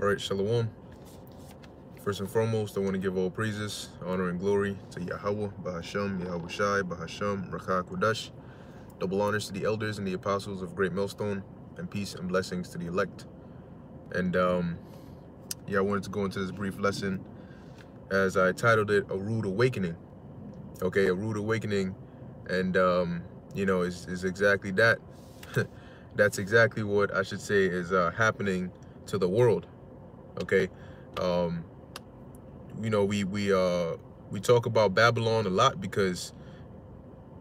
All right, Shalom. First and foremost, I want to give all praises, honor, and glory to Yahawah, Bahasham, Yahawashi, Bahasham, Rakha Kudash. Double honors to the elders and the apostles of Great Millstone, and peace and blessings to the elect. And um, yeah, I wanted to go into this brief lesson as I titled it, A Rude Awakening. Okay, a rude awakening. And, um, you know, is, is exactly that. That's exactly what I should say is uh, happening to the world. Okay. Um, you know, we we uh we talk about Babylon a lot because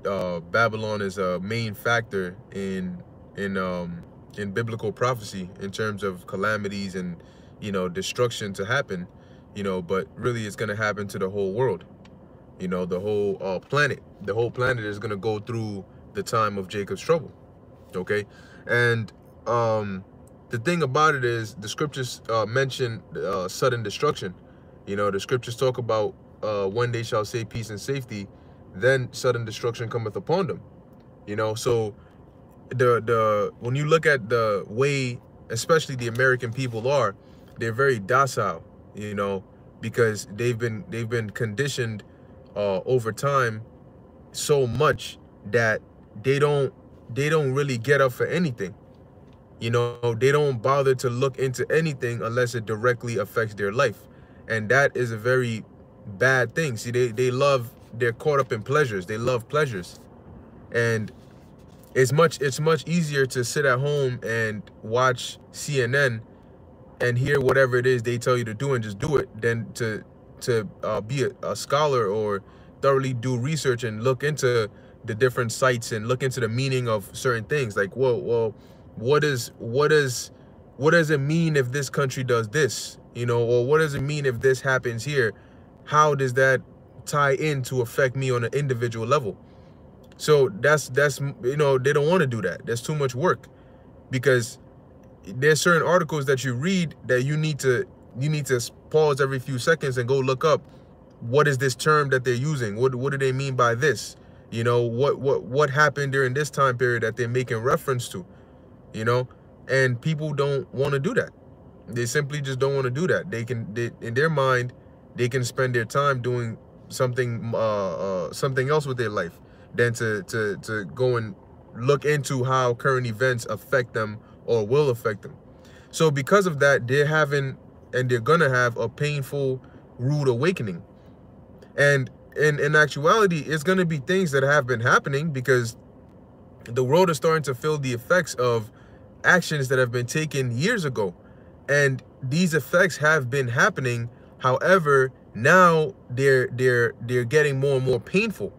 uh Babylon is a main factor in in um in biblical prophecy in terms of calamities and you know destruction to happen you know but really it's going to happen to the whole world you know the whole uh, planet the whole planet is going to go through the time of jacob's trouble okay and um the thing about it is the scriptures uh, mention uh, sudden destruction. You know, the scriptures talk about uh, when they shall say peace and safety, then sudden destruction cometh upon them. You know, so the the when you look at the way, especially the American people are, they're very docile. You know, because they've been they've been conditioned uh, over time so much that they don't they don't really get up for anything you know, they don't bother to look into anything unless it directly affects their life. And that is a very bad thing. See, they, they love, they're caught up in pleasures. They love pleasures. And it's much, it's much easier to sit at home and watch CNN and hear whatever it is they tell you to do and just do it than to, to uh, be a, a scholar or thoroughly do research and look into the different sites and look into the meaning of certain things. Like, whoa, well, what is what is what does it mean if this country does this you know or what does it mean if this happens here? How does that tie in to affect me on an individual level? So that's that's you know they don't want to do that. That's too much work. Because there's certain articles that you read that you need to you need to pause every few seconds and go look up what is this term that they're using? What what do they mean by this? You know what what what happened during this time period that they're making reference to you know? And people don't want to do that. They simply just don't want to do that. They can they, in their mind they can spend their time doing something uh, uh, something else with their life than to to to go and look into how current events affect them or will affect them. So because of that they're having and they're gonna have a painful rude awakening. And in in actuality it's gonna be things that have been happening because the world is starting to feel the effects of actions that have been taken years ago. And these effects have been happening. However, now they're they're they're getting more and more painful.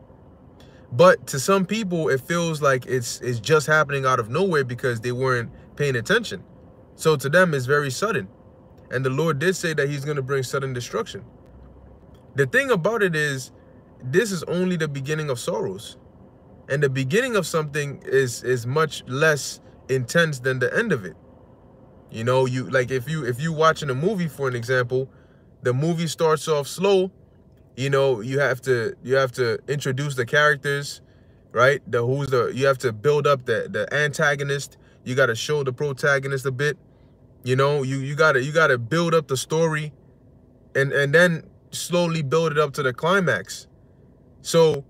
But to some people, it feels like it's it's just happening out of nowhere because they weren't paying attention. So to them, it's very sudden. And the Lord did say that he's going to bring sudden destruction. The thing about it is, this is only the beginning of sorrows. And the beginning of something is is much less intense than the end of it. You know, you like if you if you watching a movie for an example, the movie starts off slow. You know, you have to you have to introduce the characters, right? The who's the you have to build up the the antagonist. You got to show the protagonist a bit. You know, you you got to you got to build up the story and and then slowly build it up to the climax. So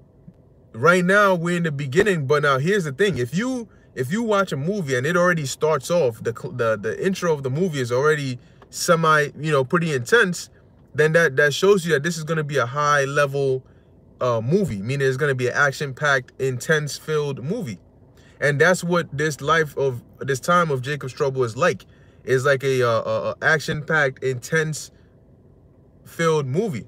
right now we're in the beginning, but now here's the thing. If you if you watch a movie and it already starts off, the the the intro of the movie is already semi, you know, pretty intense, then that that shows you that this is going to be a high level uh, movie, meaning it's going to be an action packed, intense filled movie, and that's what this life of this time of Jacob's trouble is like. It's like a, uh, a, a action packed, intense filled movie.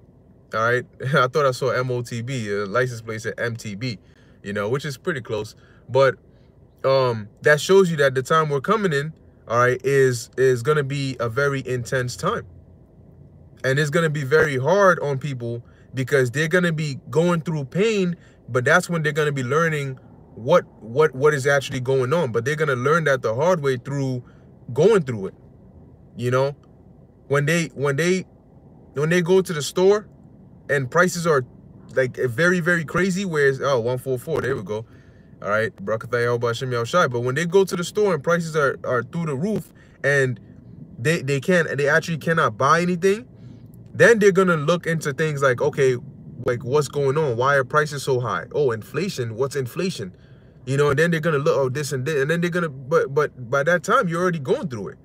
All right, I thought I saw MOTB, a license plate said MTB, you know, which is pretty close, but um, that shows you that the time we're coming in, all right, is is going to be a very intense time. And it's going to be very hard on people because they're going to be going through pain, but that's when they're going to be learning what what what is actually going on. But they're going to learn that the hard way through going through it. You know, when they when they when they go to the store and prices are like very very crazy where it's oh 144 there we go all right, But when they go to the store and prices are, are through the roof and they they can't they actually cannot buy anything, then they're gonna look into things like okay, like what's going on? Why are prices so high? Oh, inflation. What's inflation? You know, and then they're gonna look oh this and this, and then they're gonna but but by that time you're already going through it.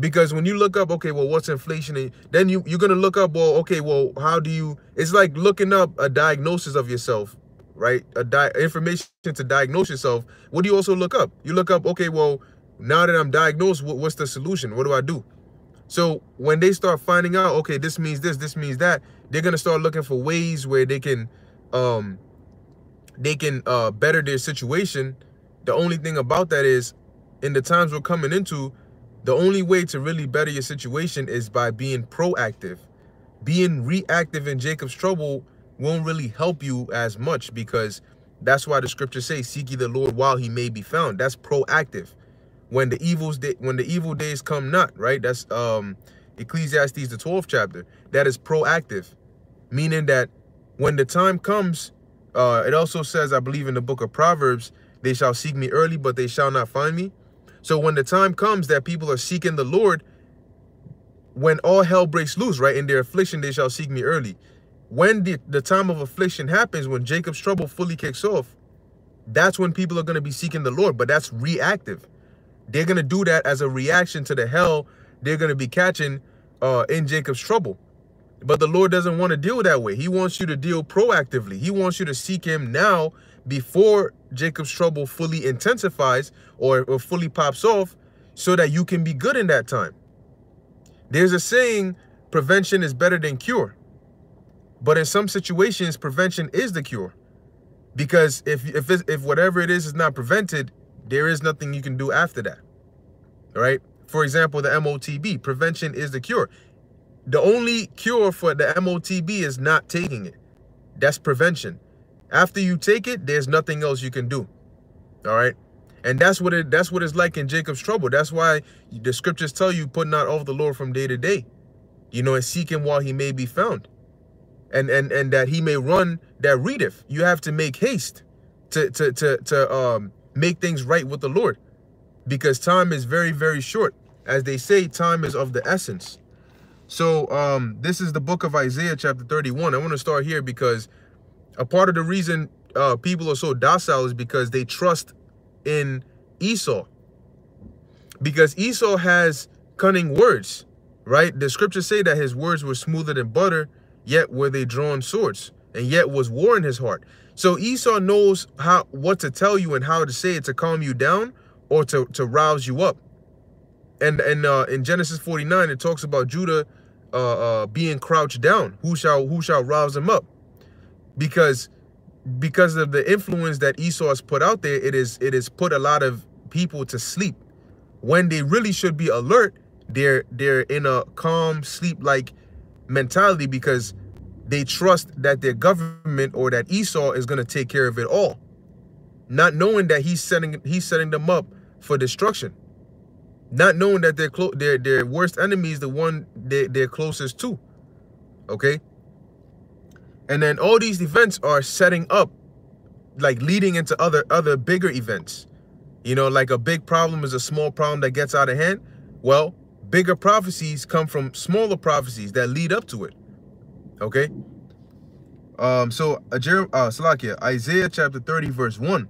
Because when you look up, okay, well, what's inflation? Then you, you're gonna look up, well, okay, well, how do you it's like looking up a diagnosis of yourself, right? A di information to diagnose yourself. What do you also look up? You look up, okay, well, now that I'm diagnosed, what, what's the solution? What do I do? So when they start finding out, okay, this means this, this means that, they're gonna start looking for ways where they can um they can uh better their situation. The only thing about that is in the times we're coming into, the only way to really better your situation is by being proactive. Being reactive in Jacob's trouble won't really help you as much because that's why the scriptures say, seek ye the Lord while he may be found. That's proactive. When the evils when the evil days come not, right? That's um Ecclesiastes the 12th chapter. That is proactive. Meaning that when the time comes, uh, it also says, I believe in the book of Proverbs, they shall seek me early, but they shall not find me. So when the time comes that people are seeking the Lord, when all hell breaks loose, right, in their affliction, they shall seek me early. When the, the time of affliction happens, when Jacob's trouble fully kicks off, that's when people are going to be seeking the Lord, but that's reactive. They're going to do that as a reaction to the hell they're going to be catching uh, in Jacob's trouble. But the Lord doesn't want to deal that way. He wants you to deal proactively. He wants you to seek him now before Jacob's trouble fully intensifies or, or fully pops off so that you can be good in that time. There's a saying, prevention is better than cure. But in some situations, prevention is the cure. Because if if if whatever it is is not prevented, there is nothing you can do after that. All right? For example, the MOTB, prevention is the cure. The only cure for the MOTB is not taking it. That's prevention. After you take it, there's nothing else you can do. All right. And that's what it that's what it's like in Jacob's trouble. That's why the scriptures tell you put not off the Lord from day to day. You know, and seek him while he may be found. And and and that he may run that readeth. You have to make haste to to to to um make things right with the Lord. Because time is very, very short. As they say, time is of the essence. So um, this is the book of Isaiah chapter 31. I want to start here because a part of the reason uh, people are so docile is because they trust in Esau. Because Esau has cunning words, right? The scriptures say that his words were smoother than butter, yet were they drawn swords, and yet was war in his heart. So Esau knows how what to tell you and how to say it to calm you down or to, to rouse you up. And and uh, in Genesis 49, it talks about Judah uh, uh, being crouched down. Who shall who shall rouse him up? Because because of the influence that Esau has put out there, it is it has put a lot of people to sleep. When they really should be alert, they're they're in a calm sleep like mentality because they trust that their government or that Esau is going to take care of it all, not knowing that he's setting he's setting them up for destruction not knowing that their their their worst enemy is the one they, they're closest to. Okay. And then all these events are setting up, like leading into other other bigger events. You know, like a big problem is a small problem that gets out of hand. Well, bigger prophecies come from smaller prophecies that lead up to it. Okay. Um, so uh, uh Salakia, Isaiah chapter 30, verse 1,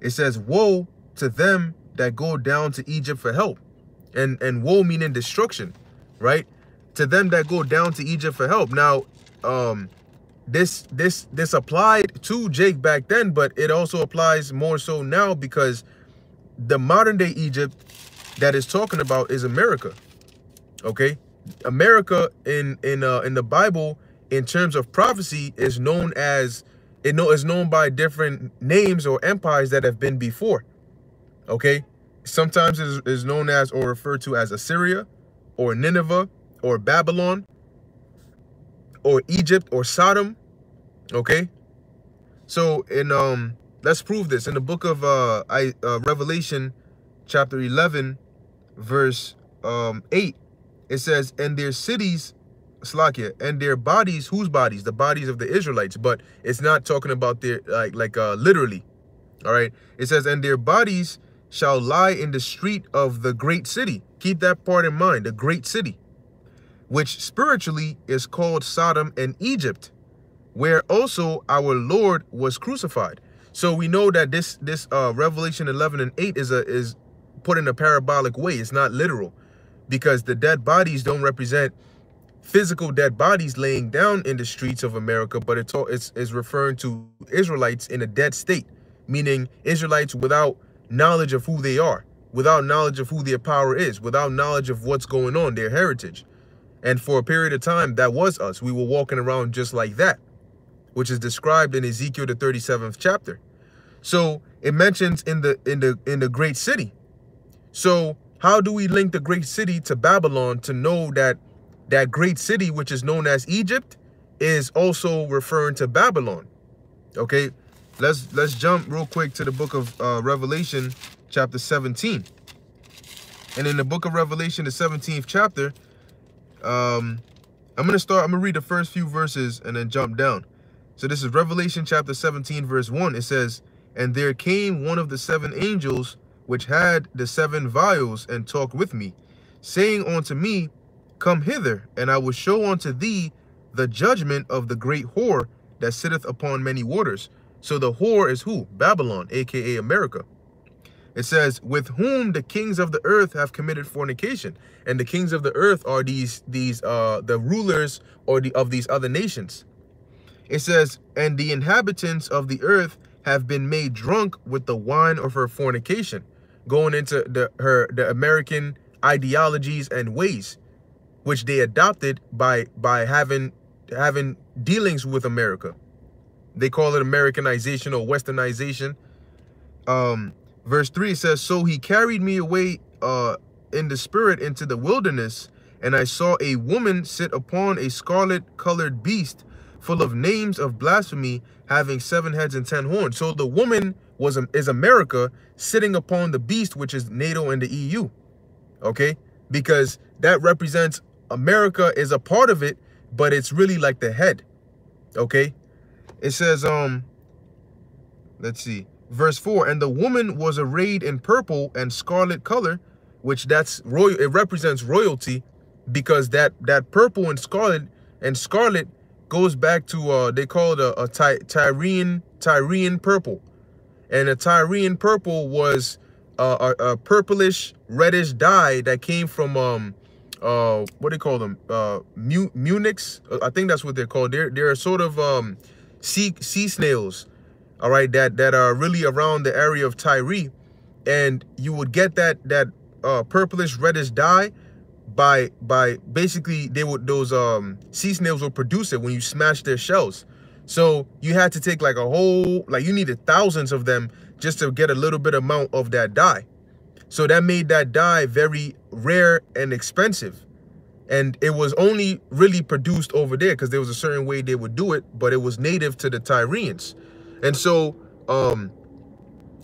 it says, Woe to them that go down to Egypt for help and and woe meaning destruction right to them that go down to egypt for help now um this this this applied to jake back then but it also applies more so now because the modern day egypt that is talking about is america okay? America in in uh in the bible in terms of prophecy is known as it know is known by different names or empires that have been before okay? Sometimes is, is known as or referred to as Assyria or Nineveh or Babylon or Egypt or Sodom. Okay. So in um let's prove this in the book of uh I uh, Revelation chapter 11 verse um 8 it says and their cities Slakia and their bodies whose bodies the bodies of the Israelites but it's not talking about their like like uh literally all right it says and their bodies shall lie in the street of the great city. Keep that part in mind, the great city, which spiritually is called Sodom and Egypt, where also our Lord was crucified. So we know that this this uh, Revelation 11 and 8 is a is put in a parabolic way. It's not literal because the dead bodies don't represent physical dead bodies laying down in the streets of America, but it's, all, it's, it's referring to Israelites in a dead state, meaning Israelites without knowledge of who they are, without knowledge of who their power is, without knowledge of what's going on, their heritage. And for a period of time, that was us. We were walking around just like that, which is described in Ezekiel the 37th chapter. So it mentions in the in the in the great city. So how do we link the great city to Babylon to know that that great city, which is known as Egypt, is also referring to Babylon? Okay, let's let's jump real quick to the book of uh, Revelation, chapter 17. And in the book of Revelation, the 17th chapter, um, I'm gonna start. I'm gonna read the first few verses and then jump down. So this is Revelation chapter 17, verse 1. It says, And there came one of the seven angels which had the seven vials, and talked with me, saying unto me, Come hither, and I will show unto thee the judgment of the great whore that sitteth upon many waters. So the whore is who? Babylon, aka America. It says, with whom the kings of the earth have committed fornication. And the kings of the earth are these, these uh, the rulers or the of these other nations. It says, and the inhabitants of the earth have been made drunk with the wine of her fornication going into the her the American ideologies and ways, which they adopted by by having having dealings with America. They call it Americanization or Westernization. Um, verse 3 says, So he carried me away uh, in the spirit into the wilderness, and I saw a woman sit upon a scarlet colored beast full of names of blasphemy, having seven heads and ten horns. So the woman was is America sitting upon the beast, which is NATO and the EU. Okay, because that represents America is a part of it, but it's really like the head. Okay, it says um. Let's see, verse four, and the woman was arrayed in purple and scarlet color, which that's royal. It represents royalty, because that that purple and scarlet and scarlet goes back to uh they call it a, a Ty Tyrian Tyrian purple. And a Tyrian purple was a, a, purplish reddish dye that came from um uh what do you call them? Uh Mu Munichs uh, I think that's what they're called. They're they're sort of um sea sea snails all right that that are really around the area of Tyre and you would get that that uh purplish reddish dye by by basically they would those um sea snails would produce it when you smash their shells so you had to take like a whole, like you needed thousands of them just to get a little bit amount of that dye. So that made that dye very rare and expensive. And it was only really produced over there because there was a certain way they would do it, but it was native to the Tyrians. And so um,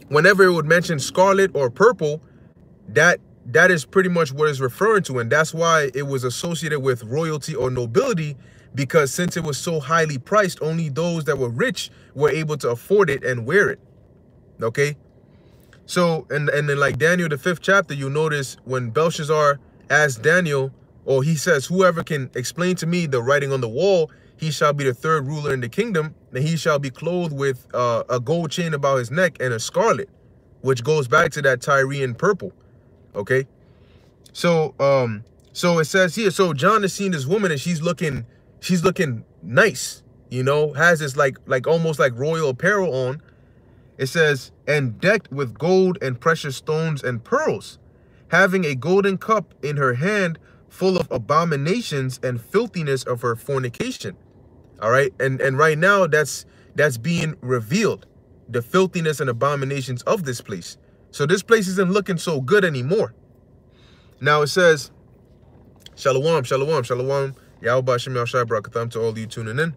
whenever it would mention scarlet or purple, that that is pretty much what it's referring to. And that's why it was associated with royalty or nobility because since it was so highly priced, only those that were rich were able to afford it and wear it. Okay. So, and, and then like Daniel, the fifth chapter, you notice when Belshazzar asked Daniel, or he says, whoever can explain to me the writing on the wall, he shall be the third ruler in the kingdom, and he shall be clothed with uh, a gold chain about his neck and a scarlet, which goes back to that Tyrian purple. Okay. So, um, so it says here, so John has seen this woman and she's looking she's looking nice, you know, has this like like almost like royal apparel on. It says, and decked with gold and precious stones and pearls, having a golden cup in her hand full of abominations and filthiness of her fornication. All right. And and right now that's that's being revealed. The filthiness and abominations of this place. So this place isn't looking so good anymore. Now it says, Shalom, Shalom, Shalom, Yahawah Shem Brakatham to all you tuning in.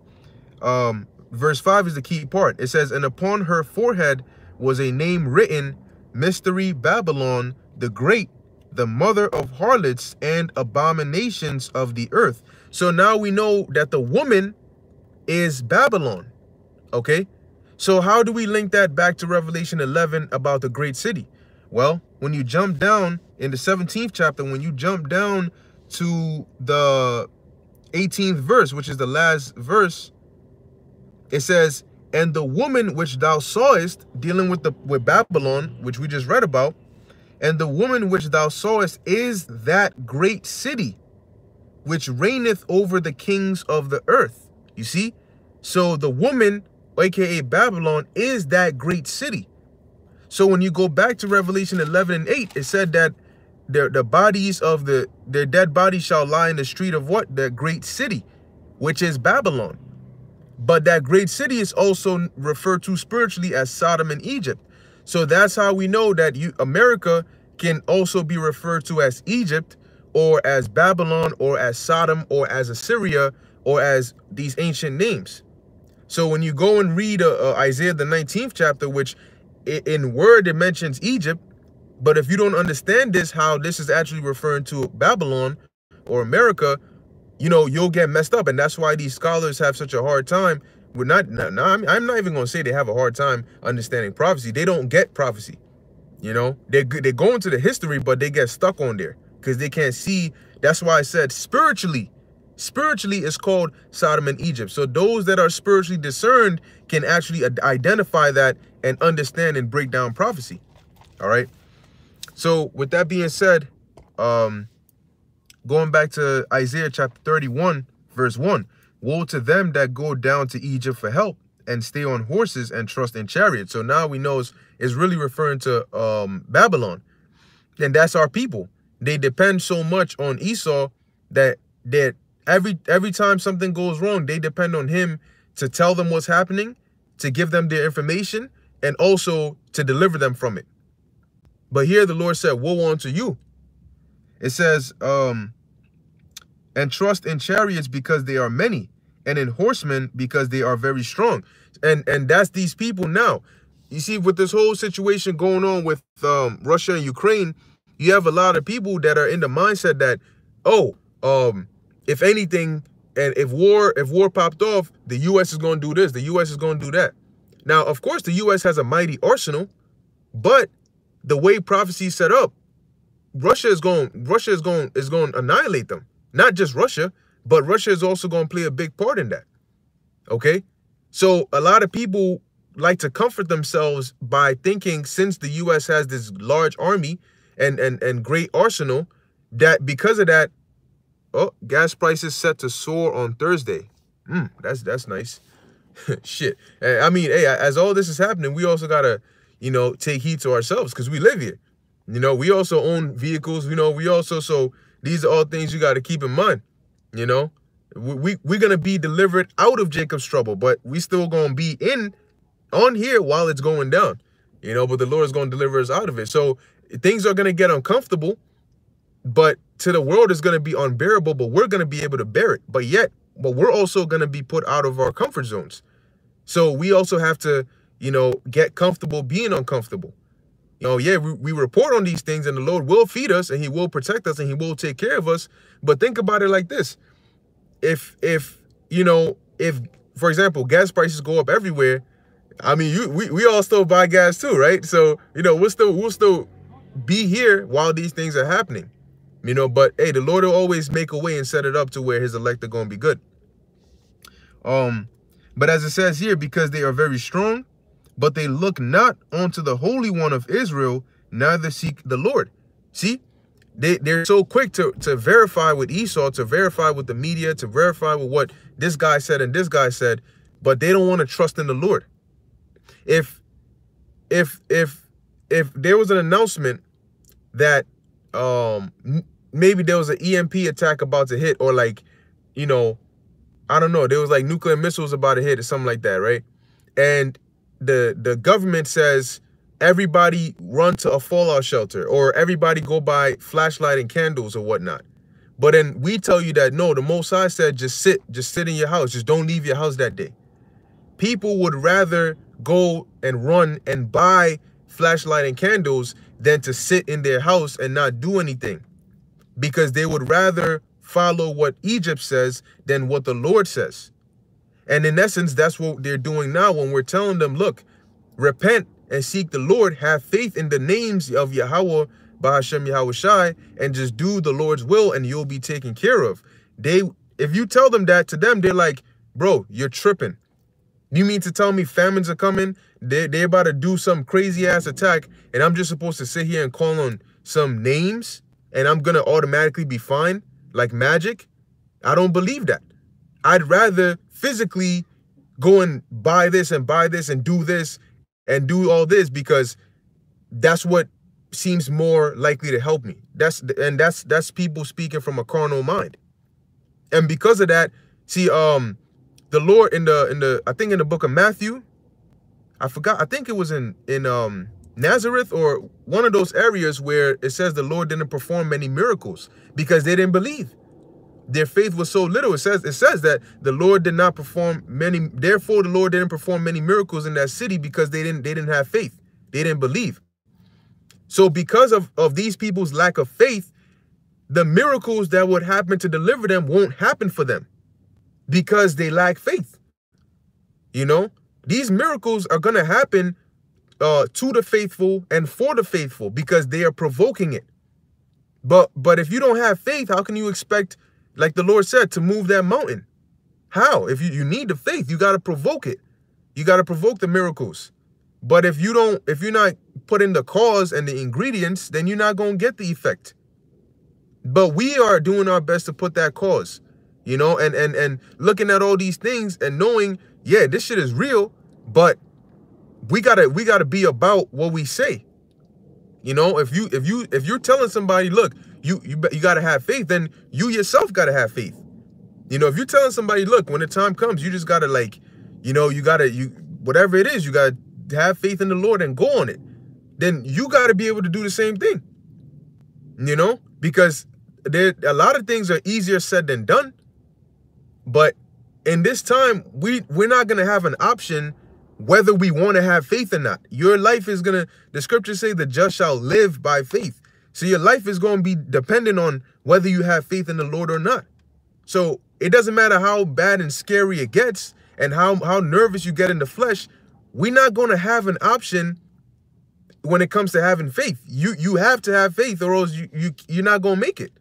Um, verse 5 is the key part. It says, And upon her forehead was a name written, Mystery Babylon the Great, the mother of harlots and abominations of the earth. So now we know that the woman is Babylon. Okay? So how do we link that back to Revelation 11 about the great city? Well, when you jump down in the 17th chapter, when you jump down to the 18th verse, which is the last verse, it says, and the woman which thou sawest dealing with the with Babylon, which we just read about, and the woman which thou sawest is that great city which reigneth over the kings of the earth. You see? So the woman, aka Babylon, is that great city. So when you go back to Revelation 11 and 8, it said that the, the bodies of the their dead bodies shall lie in the street of what? The great city, which is Babylon. But that great city is also referred to spiritually as Sodom and Egypt. So that's how we know that you America can also be referred to as Egypt or as Babylon or as Sodom or as Assyria or as these ancient names. So when you go and read uh, uh, Isaiah the 19th chapter, which in word it mentions Egypt, but if you don't understand this, how this is actually referring to Babylon or America, you know, you'll get messed up. And that's why these scholars have such a hard time. We're not, no, no, I'm not even going to say they have a hard time understanding prophecy. They don't get prophecy. You know, they they go into the history, but they get stuck on there because they can't see. That's why I said spiritually, spiritually is called Sodom and Egypt. So those that are spiritually discerned can actually identify that and understand and break down prophecy. All right. So with that being said, um, going back to Isaiah chapter 31, verse 1, woe to them that go down to Egypt for help and stay on horses and trust in chariots. So now we know it's, it's really referring to um, Babylon. And that's our people. They depend so much on Esau that that every every time something goes wrong, they depend on him to tell them what's happening, to give them their information, and also to deliver them from it. But here the Lord said, Woe unto you. It says, um, and trust in chariots because they are many, and in horsemen because they are very strong. And and that's these people now. You see, with this whole situation going on with um, Russia and Ukraine, you have a lot of people that are in the mindset that, oh, um, if anything, and if war if war popped off, the U.S. is going to do this, the U.S. is going to do that. Now, of course, the U.S. has a mighty arsenal, but the way prophecy is set up, Russia is going Russia is going is going to annihilate them. Not just Russia, but Russia is also going to play a big part in that. Okay? So a lot of people like to comfort themselves by thinking since the US has this large army and and and great arsenal that because of that oh gas prices set to soar on Thursday. Mm, that's that's nice. Shit. I mean, hey, as all this is happening, we also got to, you know, take heed to ourselves cuz we live here. You know, we also own vehicles, you know, we also so these are all things you got to keep in mind, you know? We, we, we're going to be delivered out of Jacob's trouble, but we still going to be in, on here while it's going down, you know? But the Lord is going to deliver us out of it. So things are going to get uncomfortable, but to the world is going to be unbearable, but we're going to be able to bear it. But yet, but we're also going to be put out of our comfort zones. So we also have to, you know, get comfortable being uncomfortable you know, yeah, we, we report on these things and the Lord will feed us and he will protect us and he will take care of us. But think about it like this. If, if, you know, if, for example, gas prices go up everywhere, I mean, you, we, we all still buy gas too, right? So, you know, we'll still, we'll still be here while these things are happening, you know, but hey, the Lord will always make a way and set it up to where his elect are going to be good. Um, but as it says here, because they are very strong, but they look not unto the Holy One of Israel, neither seek the Lord. See, they, they're so quick to, to verify with Esau, to verify with the media, to verify with what this guy said and this guy said, but they don't want to trust in the Lord. If, if, if, if there was an announcement that um maybe there was an EMP attack about to hit or like, you know, I don't know, there was like nuclear missiles about to hit or something like that, right? And the the government says everybody run to a fallout shelter or everybody go buy flashlight and candles or whatnot. But then we tell you that no, the Most High said just sit, just sit in your house, just don't leave your house that day. People would rather go and run and buy flashlight and candles than to sit in their house and not do anything because they would rather follow what Egypt says than what the Lord says. And in essence, that's what they're doing now when we're telling them, look, repent and seek the Lord, have faith in the names of Yahawah, Bahashem Yahawashi, and just do the Lord's will and you'll be taken care of. They if you tell them that to them, they're like, bro, you're tripping. You mean to tell me famines are coming? They they about to do some crazy ass attack, and I'm just supposed to sit here and call on some names, and I'm gonna automatically be fine like magic? I don't believe that. I'd rather physically go and buy this and buy this and do this and do all this because that's what seems more likely to help me. That's and that's that's people speaking from a carnal mind. And because of that, see um the Lord in the in the I think in the book of Matthew, I forgot, I think it was in in um Nazareth or one of those areas where it says the Lord didn't perform many miracles because they didn't believe. Their faith was so little. It says it says that the Lord did not perform many, therefore the Lord didn't perform many miracles in that city because they didn't they didn't have faith. They didn't believe. So because of, of these people's lack of faith, the miracles that would happen to deliver them won't happen for them because they lack faith. You know, these miracles are going to happen uh, to the faithful and for the faithful because they are provoking it. But but if you don't have faith, how can you expect, like the Lord said, to move that mountain? How? If you, you need the faith, you got to provoke it. You got to provoke the miracles. But if you don't, if you're not putting the cause and the ingredients, then you're not going to get the effect. But we are doing our best to put that cause, you know, and and and looking at all these things and knowing, yeah, this shit is real, but we gotta we gotta be about what we say. You know, if you if you if you're telling somebody, look, you you you gotta have faith, then you yourself gotta have faith. You know, if you're telling somebody, look, when the time comes, you just gotta like, you know, you gotta you whatever it is, you gotta have faith in the Lord and go on it. Then you gotta be able to do the same thing. You know, because there a lot of things are easier said than done. But in this time, we we're not gonna have an option whether we want to have faith or not. Your life is gonna the scriptures say the just shall live by faith. So your life is going to be dependent on whether you have faith in the Lord or not. So it doesn't matter how bad and scary it gets and how, how nervous you get in the flesh. We're not going to have an option when it comes to having faith. You you have to have faith or else you, you, you're not going to make it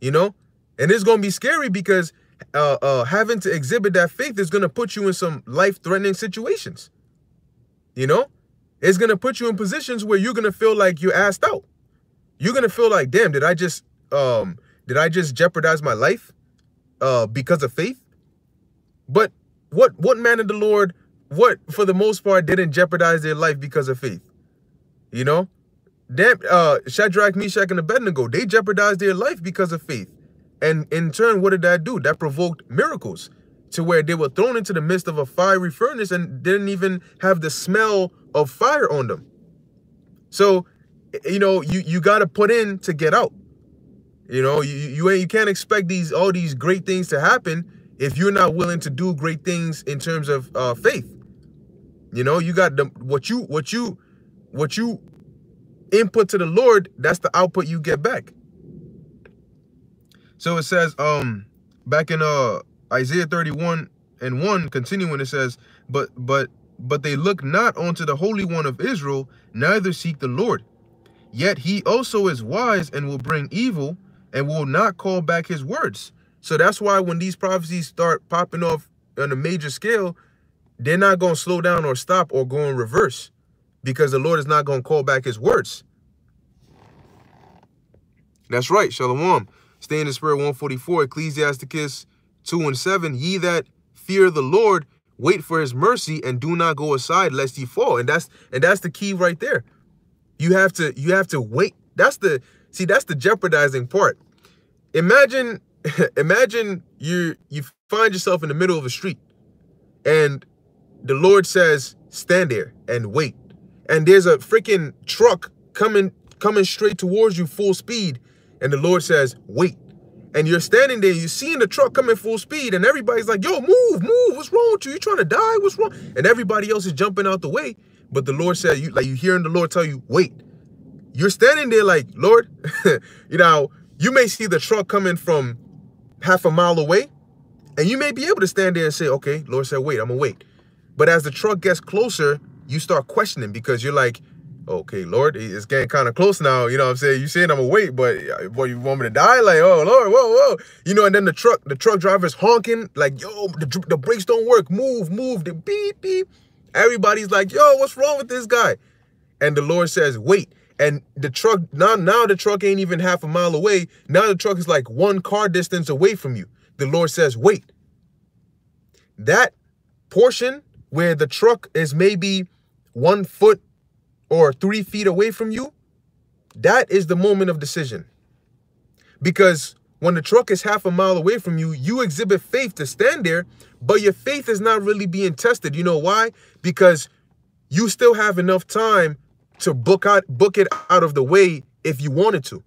you know? And it's going to be scary because uh, uh, having to exhibit that faith is going to put you in some life-threatening situations. You know? It's going to put you in positions where you're going to feel like you're asked out. You're going to feel like, damn, did I just um did I just jeopardize my life uh because of faith? But what what man of the Lord what for the most part didn't jeopardize their life because of faith? You know? Damn, uh, Shadrach, Meshach, and Abednego, they jeopardized their life because of faith. And in turn, what did that do? That provoked miracles to where they were thrown into the midst of a fiery furnace and didn't even have the smell of fire on them. So, you know, you, you got to put in to get out. You know, you, you, you can't expect these all these great things to happen if you're not willing to do great things in terms of uh, faith. You know, you got the what you what you what you input to the Lord, that's the output you get back. So it says, um, back in uh Isaiah 31 and 1, continuing, it says, But but but they look not unto the Holy One of Israel, neither seek the Lord. Yet he also is wise and will bring evil and will not call back his words. So that's why when these prophecies start popping off on a major scale, they're not going to slow down or stop or go in reverse because the Lord is not going to call back his words. That's right, Shalom. Stay in the spirit 144, Ecclesiasticus 2 and 7. Ye that fear the Lord, wait for his mercy and do not go aside lest ye fall. And that's and that's the key right there. You have to you have to wait. That's the see that's the jeopardizing part. Imagine imagine you you find yourself in the middle of a street and the Lord says, stand there and wait and there's a freaking truck coming coming straight towards you full speed and the Lord says wait. And you're standing there you're seeing the truck coming full speed and everybody's like yo move move. What's wrong with you? You trying to die? What's wrong? And everybody else is jumping out the way. But the Lord says you like you hearing the Lord tell you wait. You're standing there like Lord you know you may see the truck coming from half a mile away and you may be able to stand there and say okay Lord said wait I'm gonna wait but as the truck gets closer you start questioning because you're like, okay, Lord, it's getting kind of close now. You know what I'm saying? You saying I'm gonna wait, but uh, boy, you want me to die? Like, oh Lord, whoa, whoa. You know, and then the truck, the truck driver's honking, like, yo, the, the brakes don't work. Move, move, the beep, beep. Everybody's like, yo, what's wrong with this guy? And the Lord says, wait. And the truck, now, now the truck ain't even half a mile away. Now the truck is like one car distance away from you. The Lord says, wait. That portion where the truck is maybe one foot or three feet away from you, that is the moment of decision. Because when the truck is half a mile away from you, you exhibit faith to stand there, but your faith is not really being tested. You know why? Because you still have enough time to book out book it out of the way if you wanted to.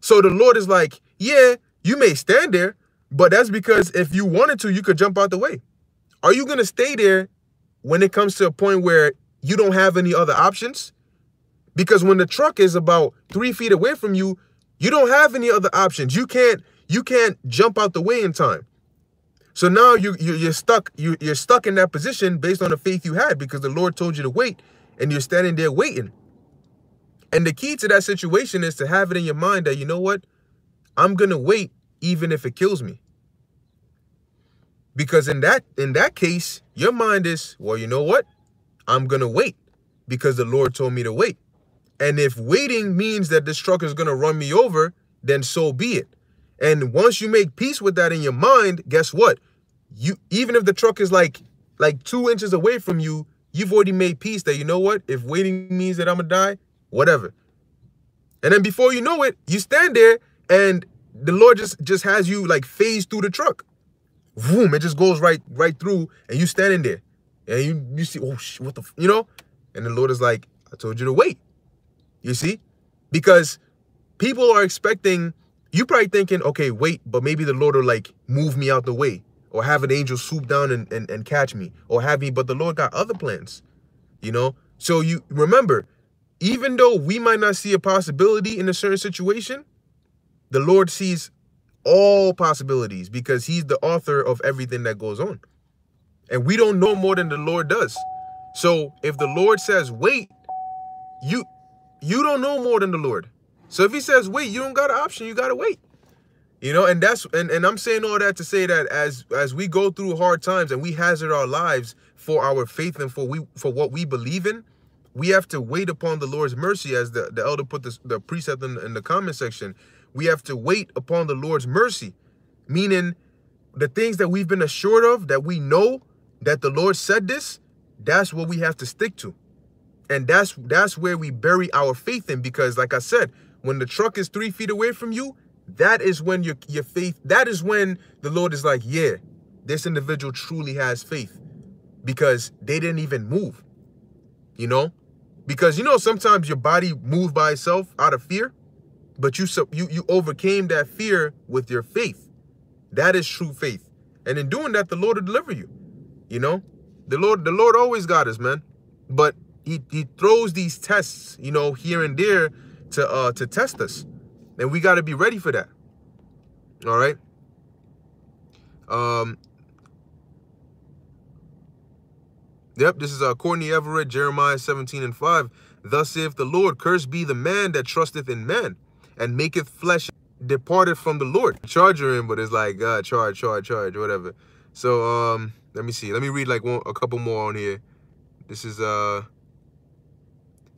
So the Lord is like, yeah, you may stand there, but that's because if you wanted to, you could jump out the way. Are you going to stay there when it comes to a point where you don't have any other options? Because when the truck is about three feet away from you, you don't have any other options. You can't you can't jump out the way in time. So now you, you you're stuck you you're stuck in that position based on the faith you had because the Lord told you to wait and you're standing there waiting. And the key to that situation is to have it in your mind that you know what? I'm going to wait even if it kills me. Because in that in that case, your mind is, well, you know what? I'm going to wait because the Lord told me to wait. And if waiting means that this truck is going to run me over, then so be it. And once you make peace with that in your mind, guess what? You even if the truck is like like 2 inches away from you, you've already made peace that you know what? If waiting means that I'm going to die, whatever. And then before you know it, you stand there and the Lord just just has you like phase through the truck. Boom, it just goes right right through and you standing there. And you you see, oh shit, what the you know? And the Lord is like, I told you to wait. You see? Because people are expecting you probably thinking, okay, wait, but maybe the Lord will like move me out the way or have an angel swoop down and, and, and catch me or have me, but the Lord got other plans, you know? So you remember, even though we might not see a possibility in a certain situation, the Lord sees all possibilities because he's the author of everything that goes on. And we don't know more than the Lord does. So if the Lord says, wait, you you don't know more than the Lord. So if he says wait, you don't got an option, you gotta wait. You know, and that's and, and I'm saying all that to say that as as we go through hard times and we hazard our lives for our faith and for we for what we believe in, we have to wait upon the Lord's mercy, as the, the elder put this, the precept in, in the comment section. We have to wait upon the Lord's mercy, meaning the things that we've been assured of, that we know that the Lord said this, that's what we have to stick to. And that's that's where we bury our faith in because like I said, when the truck is three feet away from you, that is when your, your faith, that is when the Lord is like, yeah, this individual truly has faith because they didn't even move, you know? Because, you know, sometimes your body moves by itself out of fear, but you, you, you overcame that fear with your faith. That is true faith. And in doing that, the Lord will deliver you. You know, the Lord, the Lord always got us, man. But he, he throws these tests, you know, here and there to uh to test us. And we got to be ready for that. All right. Um Yep, this is uh, Courtney Everett, Jeremiah 17 and 5. Thus saith the Lord, Cursed be the man that trusteth in man, and maketh flesh departed from the Lord. Charge her in, but it's like, uh, charge, charge, charge, whatever. So, um, let me see. Let me read like one, a couple more on here. This is, uh,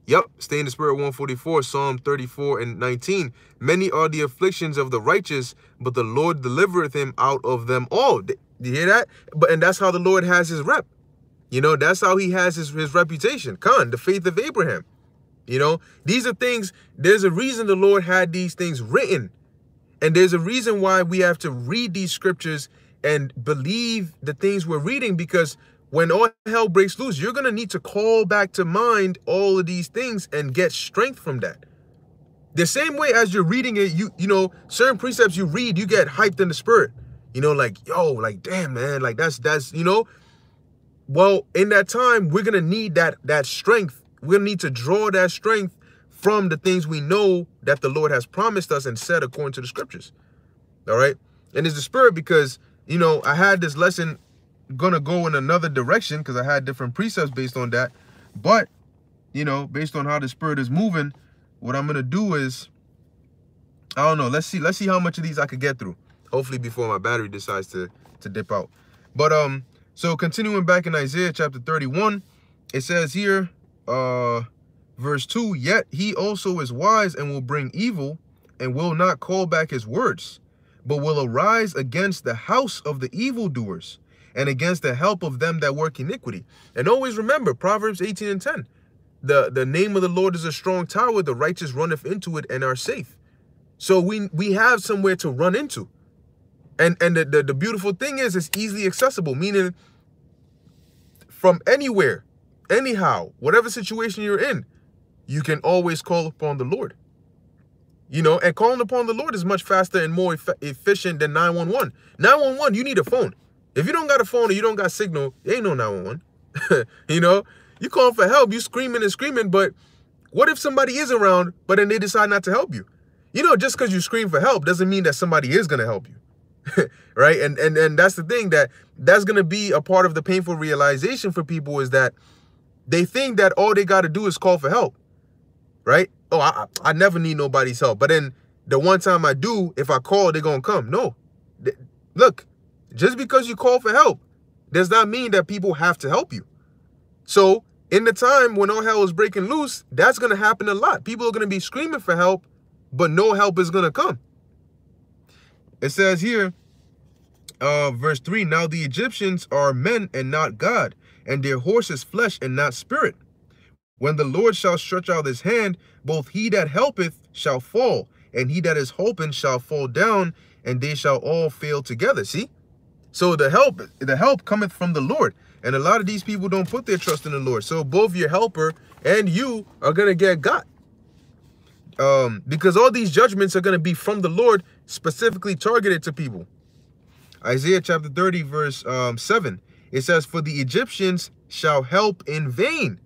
yep, stay in the spirit 144, Psalm 34 and 19. Many are the afflictions of the righteous, but the Lord delivereth him out of them all. Do you hear that? But, and that's how the Lord has his rep. You know, that's how he has his, his reputation. Khan, the faith of Abraham. You know, these are things, there's a reason the Lord had these things written. And there's a reason why we have to read these scriptures and believe the things we're reading because when all hell breaks loose, you're going to need to call back to mind all of these things and get strength from that. The same way as you're reading it, you you know, certain precepts you read, you get hyped in the spirit. You know, like, yo, like, damn, man, like that's, that's, you know, well, in that time, we're going to need that, that strength. We're to need to draw that strength from the things we know that the Lord has promised us and said according to the scriptures. All right. And it's the spirit because you know, I had this lesson gonna go in another direction because I had different precepts based on that. But you know, based on how the spirit is moving, what I'm gonna do is I don't know. Let's see. Let's see how much of these I could get through. Hopefully before my battery decides to to dip out. But um, so continuing back in Isaiah chapter 31, it says here, uh, verse 2, Yet he also is wise and will bring evil and will not call back his words, but will arise against the house of the evildoers and against the help of them that work iniquity. And always remember Proverbs 18 and 10. The, the name of the Lord is a strong tower, the righteous runneth into it and are safe. So we we have somewhere to run into. And and the, the, the beautiful thing is it's easily accessible, meaning from anywhere, anyhow, whatever situation you're in, you can always call upon the Lord. You know, and calling upon the Lord is much faster and more eff efficient than 911. 911, you need a phone. If you don't got a phone or you don't got signal, ain't no 911. you know, you calling for help, you screaming and screaming, but what if somebody is around, but then they decide not to help you? You know, just because you scream for help doesn't mean that somebody is going to help you. right? And and and that's the thing that that's going to be a part of the painful realization for people is that they think that all they got to do is call for help. Right? Oh, I I never need nobody's help. But then the one time I do, if I call, they're going to come. No. Look, just because you call for help does not mean that people have to help you. So in the time when all hell is breaking loose, that's going to happen a lot. People are going to be screaming for help, but no help is going to come. It says here, uh, verse 3, Now the Egyptians are men and not God, and their horses flesh and not spirit. When the Lord shall stretch out his hand, both he that helpeth shall fall, and he that is hoping shall fall down, and they shall all fail together. See? So the help, the help cometh from the Lord. And a lot of these people don't put their trust in the Lord. So both your helper and you are going to get got. Um, because all these judgments are going to be from the Lord, specifically targeted to people. Isaiah chapter 30, verse um, 7. It says, For the Egyptians shall help in vain.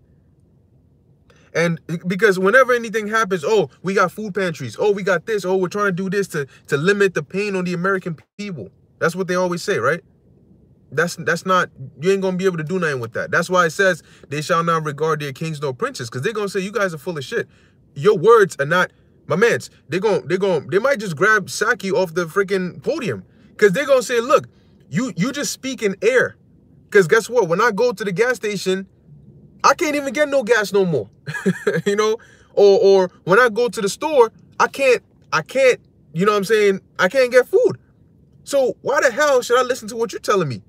And because whenever anything happens, oh, we got food pantries. Oh, we got this. Oh, we're trying to do this to, to limit the pain on the American people. That's what they always say, right? That's that's not you ain't gonna be able to do nothing with that. That's why it says they shall not regard their kings nor princes, because they're gonna say you guys are full of shit. Your words are not my man's. They're gonna they're gonna they might just grab Psaki off the freaking podium. Cause they're gonna say, look, you you just speak in air. Cause guess what? When I go to the gas station, I can't even get no gas no more. you know? Or or when I go to the store, I can't I can't, you know what I'm saying? I can't get food. So why the hell should I listen to what you're telling me?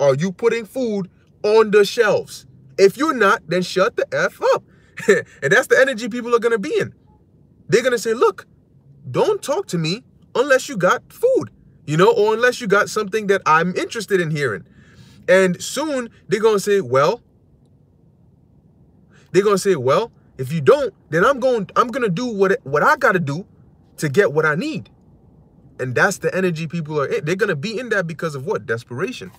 Are you putting food on the shelves? If you're not, then shut the F up. and that's the energy people are going to be in. They're going to say, look, don't talk to me unless you got food, you know, or unless you got something that I'm interested in hearing. And soon they're going to say, well, they're going to say, well, if you don't, then I'm going, I'm going to do what, what I got to do to get what I need. And that's the energy people are in. They're going to be in that because of what? Desperation.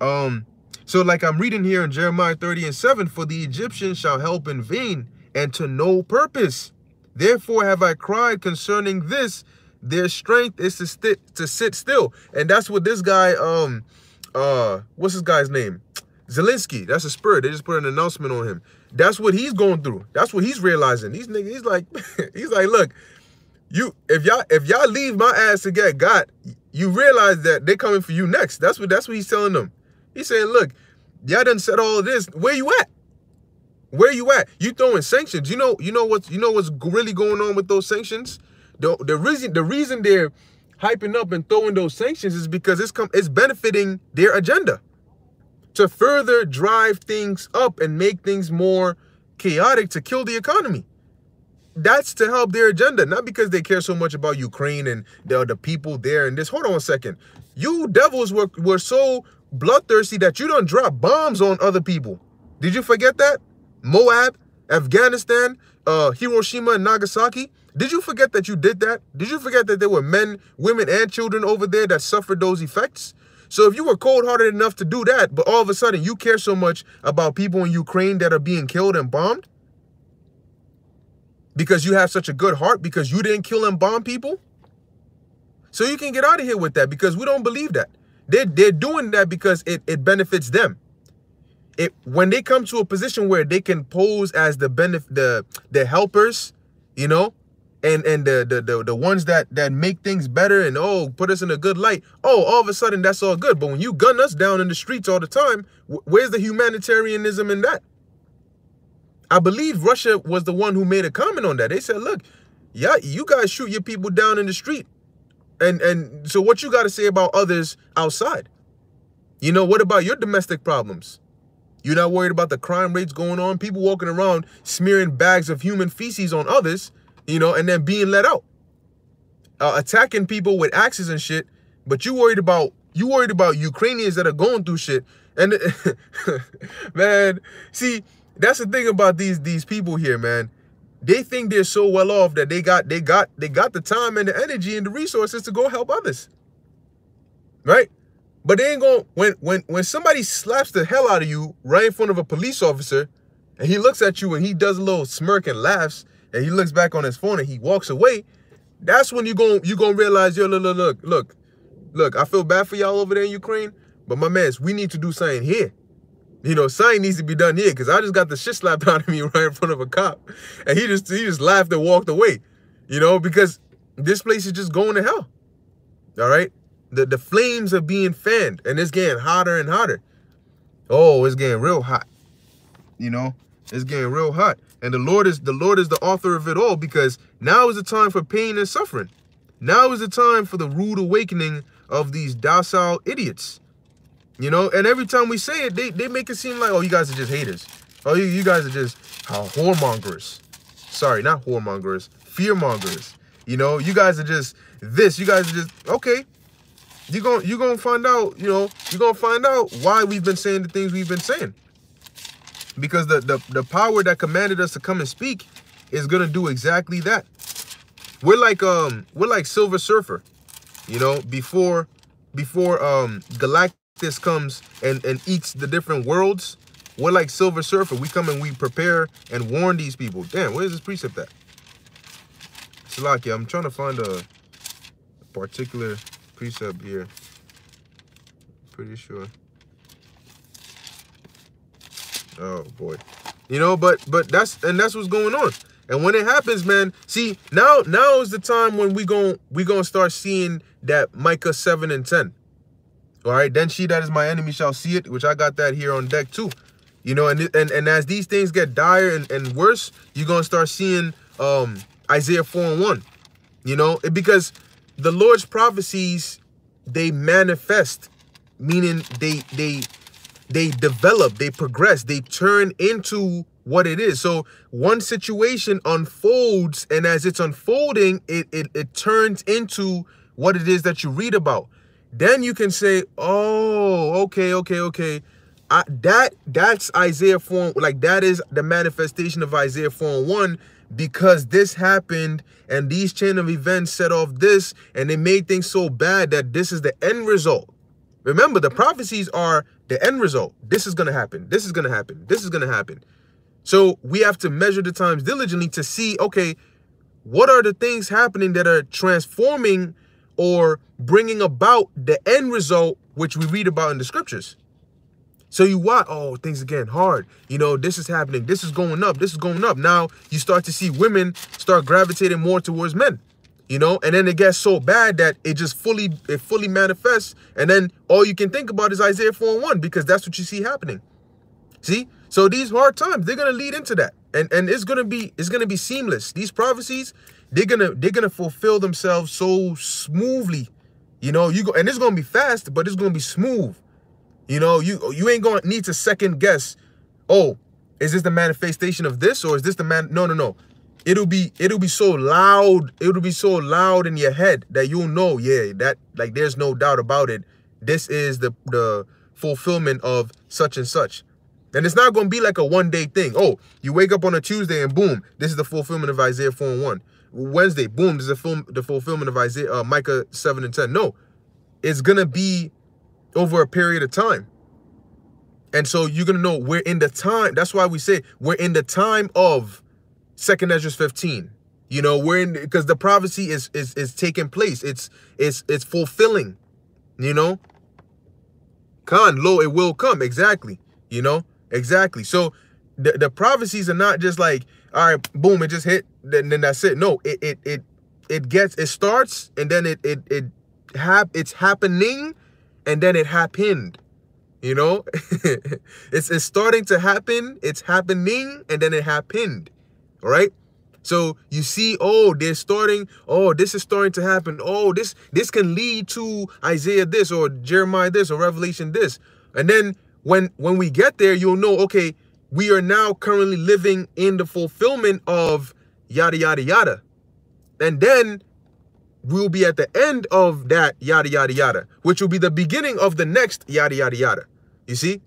Um, so like I'm reading here in Jeremiah 30 and 7, for the Egyptians shall help in vain and to no purpose. Therefore have I cried concerning this, their strength is to, sit to sit still. And that's what this guy, um, uh, what's this guy's name? Zelensky, that's a spirit. They just put an announcement on him. That's what he's going through. That's what he's realizing. These niggas, he's like, he's like, look, you, if y'all, if y'all leave my ass to get got, you realize that they're coming for you next. That's what, that's what he's telling them. He's saying, look, y'all done said all this. Where you at? Where you at? You throwing sanctions. You know, you know what's you know what's really going on with those sanctions? The the reason the reason they're hyping up and throwing those sanctions is because it's come it's benefiting their agenda to further drive things up and make things more chaotic to kill the economy. That's to help their agenda, not because they care so much about Ukraine and the, the people there and this. Hold on a second. You devils were, were so bloodthirsty that you don't drop bombs on other people. Did you forget that? MOAB, Afghanistan, uh, Hiroshima and Nagasaki. Did you forget that you did that? Did you forget that there were men, women, and children over there that suffered those effects? So if you were cold-hearted enough to do that, but all of a sudden you care so much about people in Ukraine that are being killed and bombed, because you have such a good heart, because you didn't kill and bomb people, so you can get out of here with that because we don't believe that. They're, they're doing that because it, it benefits them. It when they come to a position where they can pose as the benefit the the helpers, you know, and and the, the the the ones that that make things better and oh put us in a good light. Oh, all of a sudden that's all good. But when you gun us down in the streets all the time, where's the humanitarianism in that? I believe Russia was the one who made a comment on that. They said, look, yeah, you guys shoot your people down in the street. And and so what you got to say about others outside? You know, what about your domestic problems? You're not worried about the crime rates going on, people walking around smearing bags of human feces on others, you know, and then being let out. Uh, attacking people with axes and shit, but you worried about you worried about Ukrainians that are going through shit. And man, see, that's the thing about these these people here, man they think they're so well off that they got they got they got the time and the energy and the resources to go help others. Right? But they ain't going when when when somebody slaps the hell out of you right in front of a police officer and he looks at you and he does a little smirk and laughs and he looks back on his phone and he walks away, that's when you going you to realize yo look look look look. Look, I feel bad for y'all over there in Ukraine, but my man, we need to do something here. You know, something needs to be done here because I just got the shit slapped out of me right in front of a cop. And he just he just laughed and walked away. You know, because this place is just going to hell. All right? The the flames are being fanned and it's getting hotter and hotter. Oh, it's getting real hot. You know, it's getting real hot. And the Lord is the Lord is the author of it all because now is the time for pain and suffering. Now is the time for the rude awakening of these docile idiots. You know, and every time we say it, they, they make it seem like, oh, you guys are just haters. Oh, you, you guys are just uh, whoremongers. Sorry, not whoremongers, fearmongers. You know, you guys are just this. You guys are just, okay. You're going you're gonna find out, you know, you're going to find out why we've been saying the things we've been saying. Because the, the, the power that commanded us to come and speak is going to do exactly that. We're like, um, we're like Silver Surfer, you know, before, before, um, Galactic this comes and, and eats the different worlds, we're like Silver Surfer. We come and we prepare and warn these people. Damn, where's this precept at? Salakia, I'm trying to find a particular precept here. Pretty sure. Oh boy. You know, but but that's and that's what's going on. And when it happens, man, see, now now is the time when we going we going to start seeing that Micah 7 and 10. All right, then she that is my enemy shall see it, which I got that here on deck too. You know, and and, and as these things get dire and, and worse, you're gonna start seeing um Isaiah 4 and 1. You know, because the Lord's prophecies, they manifest, meaning they they they develop, they progress, they turn into what it is. So one situation unfolds, and as it's unfolding, it it, it turns into what it is that you read about then you can say, oh, okay, okay, okay. I, that that's Isaiah 4, like that is the manifestation of Isaiah 4 and 1 because this happened and these chain of events set off this and they made things so bad that this is the end result. Remember, the prophecies are the end result. This is going to happen. This is going to happen. This is going to happen. So we have to measure the times diligently to see, okay, what are the things happening that are transforming or bringing about the end result which we read about in the scriptures. So you watch, oh, things are getting hard. You know, this is happening. This is going up. This is going up. Now you start to see women start gravitating more towards men. You know, and then it gets so bad that it just fully it fully manifests. And then all you can think about is Isaiah 4 and 1 because that's what you see happening. See? So these hard times, they're gonna lead into that. And and it's gonna be it's gonna be seamless. These prophecies, they're gonna they're gonna fulfill themselves so smoothly. You know, you go and it's gonna be fast, but it's gonna be smooth. You know, you you ain't gonna need to second guess. Oh, is this the manifestation of this or is this the man? No, no, no. It'll be it'll be so loud. It'll be so loud in your head that you'll know. Yeah, that like there's no doubt about it. This is the the fulfillment of such and such. And it's not going to be like a one day thing. Oh, you wake up on a Tuesday and boom, this is the fulfillment of Isaiah 4 and 1. Wednesday, boom, there's a film, the fulfillment of Isaiah, uh, Micah 7 and 10. No, it's going to be over a period of time. And so you're going to know we're in the time. That's why we say we're in the time of Second Ezra 15. You know, we're in because the prophecy is is is taking place. It's it's it's fulfilling. You know, Khan, lo, it will come. Exactly. You know? Exactly. So the, the prophecies are not just like, all right, boom, it just hit, then, then that's it. No, it it it it gets it starts and then it it it hap it's happening and then it happened. You know? it's it's starting to happen, it's happening, and then it happened. All right? So you see, oh, they're starting, oh, this is starting to happen. Oh, this this can lead to Isaiah this or Jeremiah this or Revelation this. And then when when we get there, you'll know, okay, we are now currently living in the fulfillment of yada yada yada. And then we'll be at the end of that yada yada yada, which will be the beginning of the next yada yada yada. You see?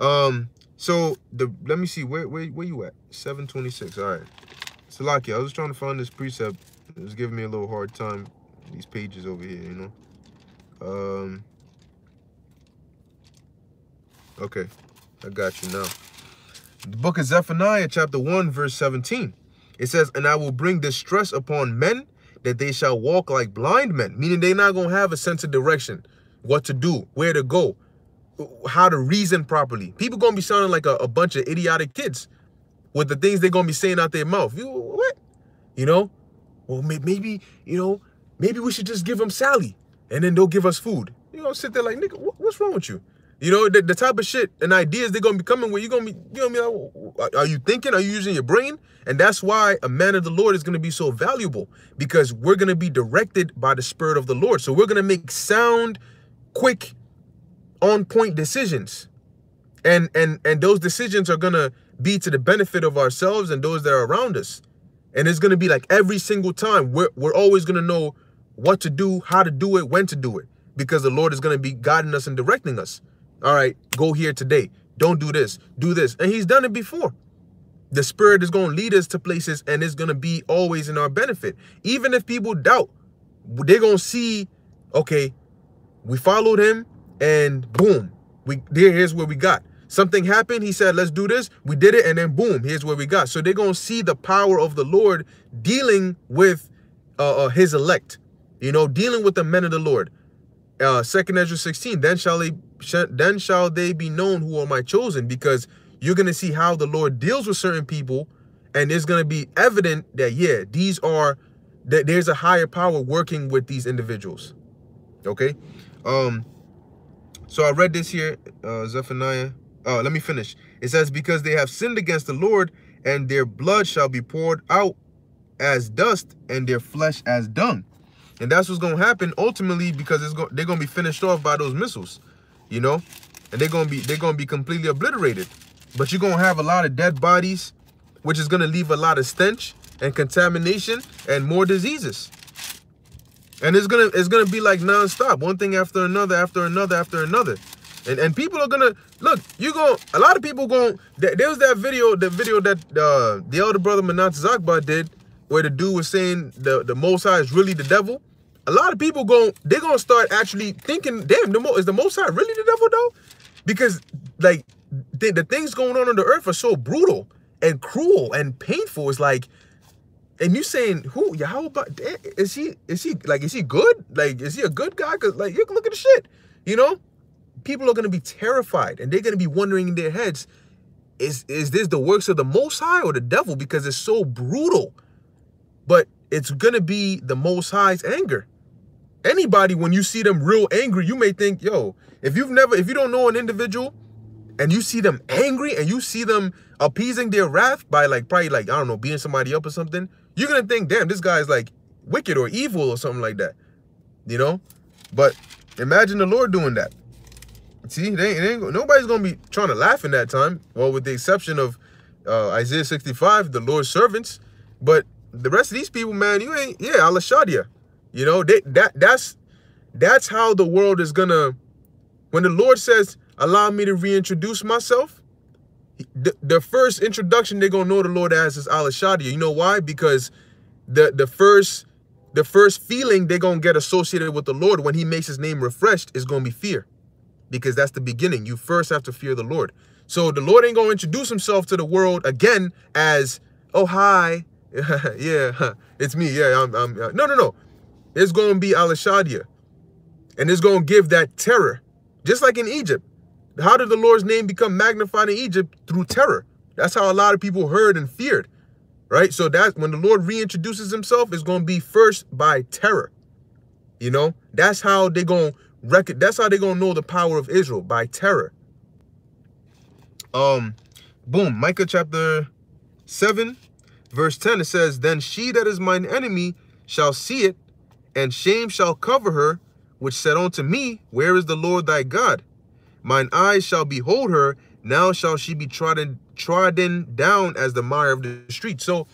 Um, so the let me see where where where you at? 726. All right. Salaki, I was trying to find this precept. It was giving me a little hard time. These pages over here, you know. Um Okay, I got you now. The book of Zephaniah, chapter 1, verse 17. It says, And I will bring distress upon men that they shall walk like blind men, meaning they're not going to have a sense of direction, what to do, where to go, how to reason properly. People to be sounding like a, a, bunch of idiotic kids with the things they're to be saying out their mouth. You what? You know? Well, maybe, you know, maybe we should just give them Sally and then they'll give us food. You know, sit there like, nigga, what's wrong with you? You know, the, the type of shit and ideas they're gonna be coming with, you're gonna be, you gonna be like, are you thinking? Are you using your brain? And that's why a man of the Lord is gonna be so valuable because we're gonna be directed by the Spirit of the Lord. So we're gonna make sound, quick, on point decisions. And and and those decisions are gonna be to the benefit of ourselves and those that are around us. And it's gonna be like every single time, we're we're always gonna know what to do, how to do it, when to do it, because the Lord is gonna be guiding us and directing us. All right, go here today. Don't do this. Do this. And he's done it before. The spirit is to lead us to places and it's to be always in our benefit. Even if people doubt, they're to see, okay, we followed him and boom, we there, here's where we got. Something happened. He said, let's do this. We did it. And then boom, here's where we got. So they're going to see the power of the Lord dealing with uh, uh, his elect, you know, dealing with the men of the Lord. Uh, Second Ezra 16, then shall they then shall they be known who are my chosen because you're going to see how the Lord deals with certain people and it's going to be evident that yeah these are that there's a higher power working with these individuals okay um so I read this here uh Zephaniah uh let me finish it says because they have sinned against the Lord and their blood shall be poured out as dust and their flesh as dung and that's what's going to happen ultimately because it's go they're going to be finished off by those missiles you know, and they're gonna be they're gonna be completely obliterated. But you're gonna have a lot of dead bodies, which is gonna leave a lot of stench and contamination and more diseases. And it's gonna it's gonna be like nonstop, one thing after another, after another, after another. And and people are gonna look, you go a lot of people going there was that video, the video that uh the elder brother Manat Zakba did, where the dude was saying the, the most high is really the devil a lot of people going they're gonna start actually thinking, damn, the mo is the most high really the devil though? Because like the, the things going on on the earth are so brutal and cruel and painful. It's like, and you saying who? About is he? Is he like? Is he good? Like, is he a good guy? Cause like, you can look at the shit. You know, people are gonna be terrified and they're gonna be wondering in their heads, is is this the works of the Most High or the devil? Because it's so brutal. But it's gonna be the Most High's anger. Anybody, when you see them real angry, you may think, yo, if you've never, if you don't know an individual and you see them angry and you see them appeasing their wrath by like probably like, I don't know, beating somebody up or something, you're gonna think, damn, this guy's like wicked or evil or something like that. You know? But imagine the Lord doing that. See, they, they ain't, nobody's gonna be trying to laugh in that time. Well, with the exception of uh, Isaiah 65, the Lord's servants. But the rest of these people, man, you ain't, yeah, Allah Shadia. You know, they, that that's that's how the world is gonna. When the Lord says, "Allow me to reintroduce myself," the, first introduction they're gonna know the Lord as is Allah Shadia. You know why? Because the the first the first feeling they're gonna get associated with the Lord when He makes His name refreshed is gonna be fear, because that's the beginning. You first have to fear the Lord. So the Lord ain't gonna introduce Himself to the world again as, "Oh hi, yeah, it's me. Yeah, I'm. I'm no, no, no. It's to be El Shaddai. And it's to give that terror Just like in Egypt. How did the Lord's name become magnified in Egypt? Through terror. That's how a lot of people heard and feared. Right? So that when the Lord reintroduces himself, it's going to be first by terror. You know? That's how they're going to record that's how they're going to know the power of Israel by terror. Um boom, Micah chapter 7 verse 10 it says, "Then she that is mine enemy shall see it, and shame shall cover her, which said unto me, Where is the Lord thy God? Mine eyes shall behold her, now shall she be trodden trodden down as the mire of the street. So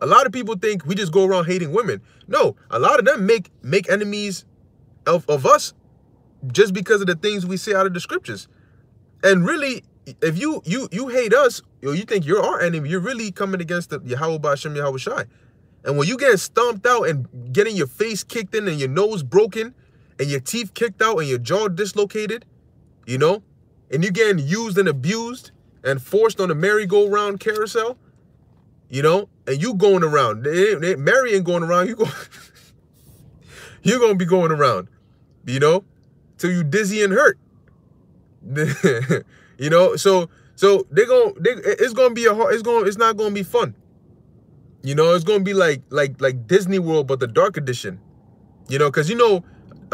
a lot of people think we just go around hating women. No, a lot of them make make enemies of, of us just because of the things we say out of the scriptures. And really, if you you you hate us, or you think you're our enemy, you're really coming against the Yahawah Bashem Yahawashi. And when you get stomped out and getting your face kicked in and your nose broken and your teeth kicked out and your jaw dislocated, you know, and you're getting used and abused and forced on a merry-go-round carousel, you know, and you going around, they, they, Mary ain't going around, you go, you're gonna be going around, you know, till you dizzy and hurt. you know, so so they're gonna they, it's gonna be a hard, it's gonna it's not gonna be fun. You know, it's gonna be like like like Disney World, but the dark edition. You know, because you know,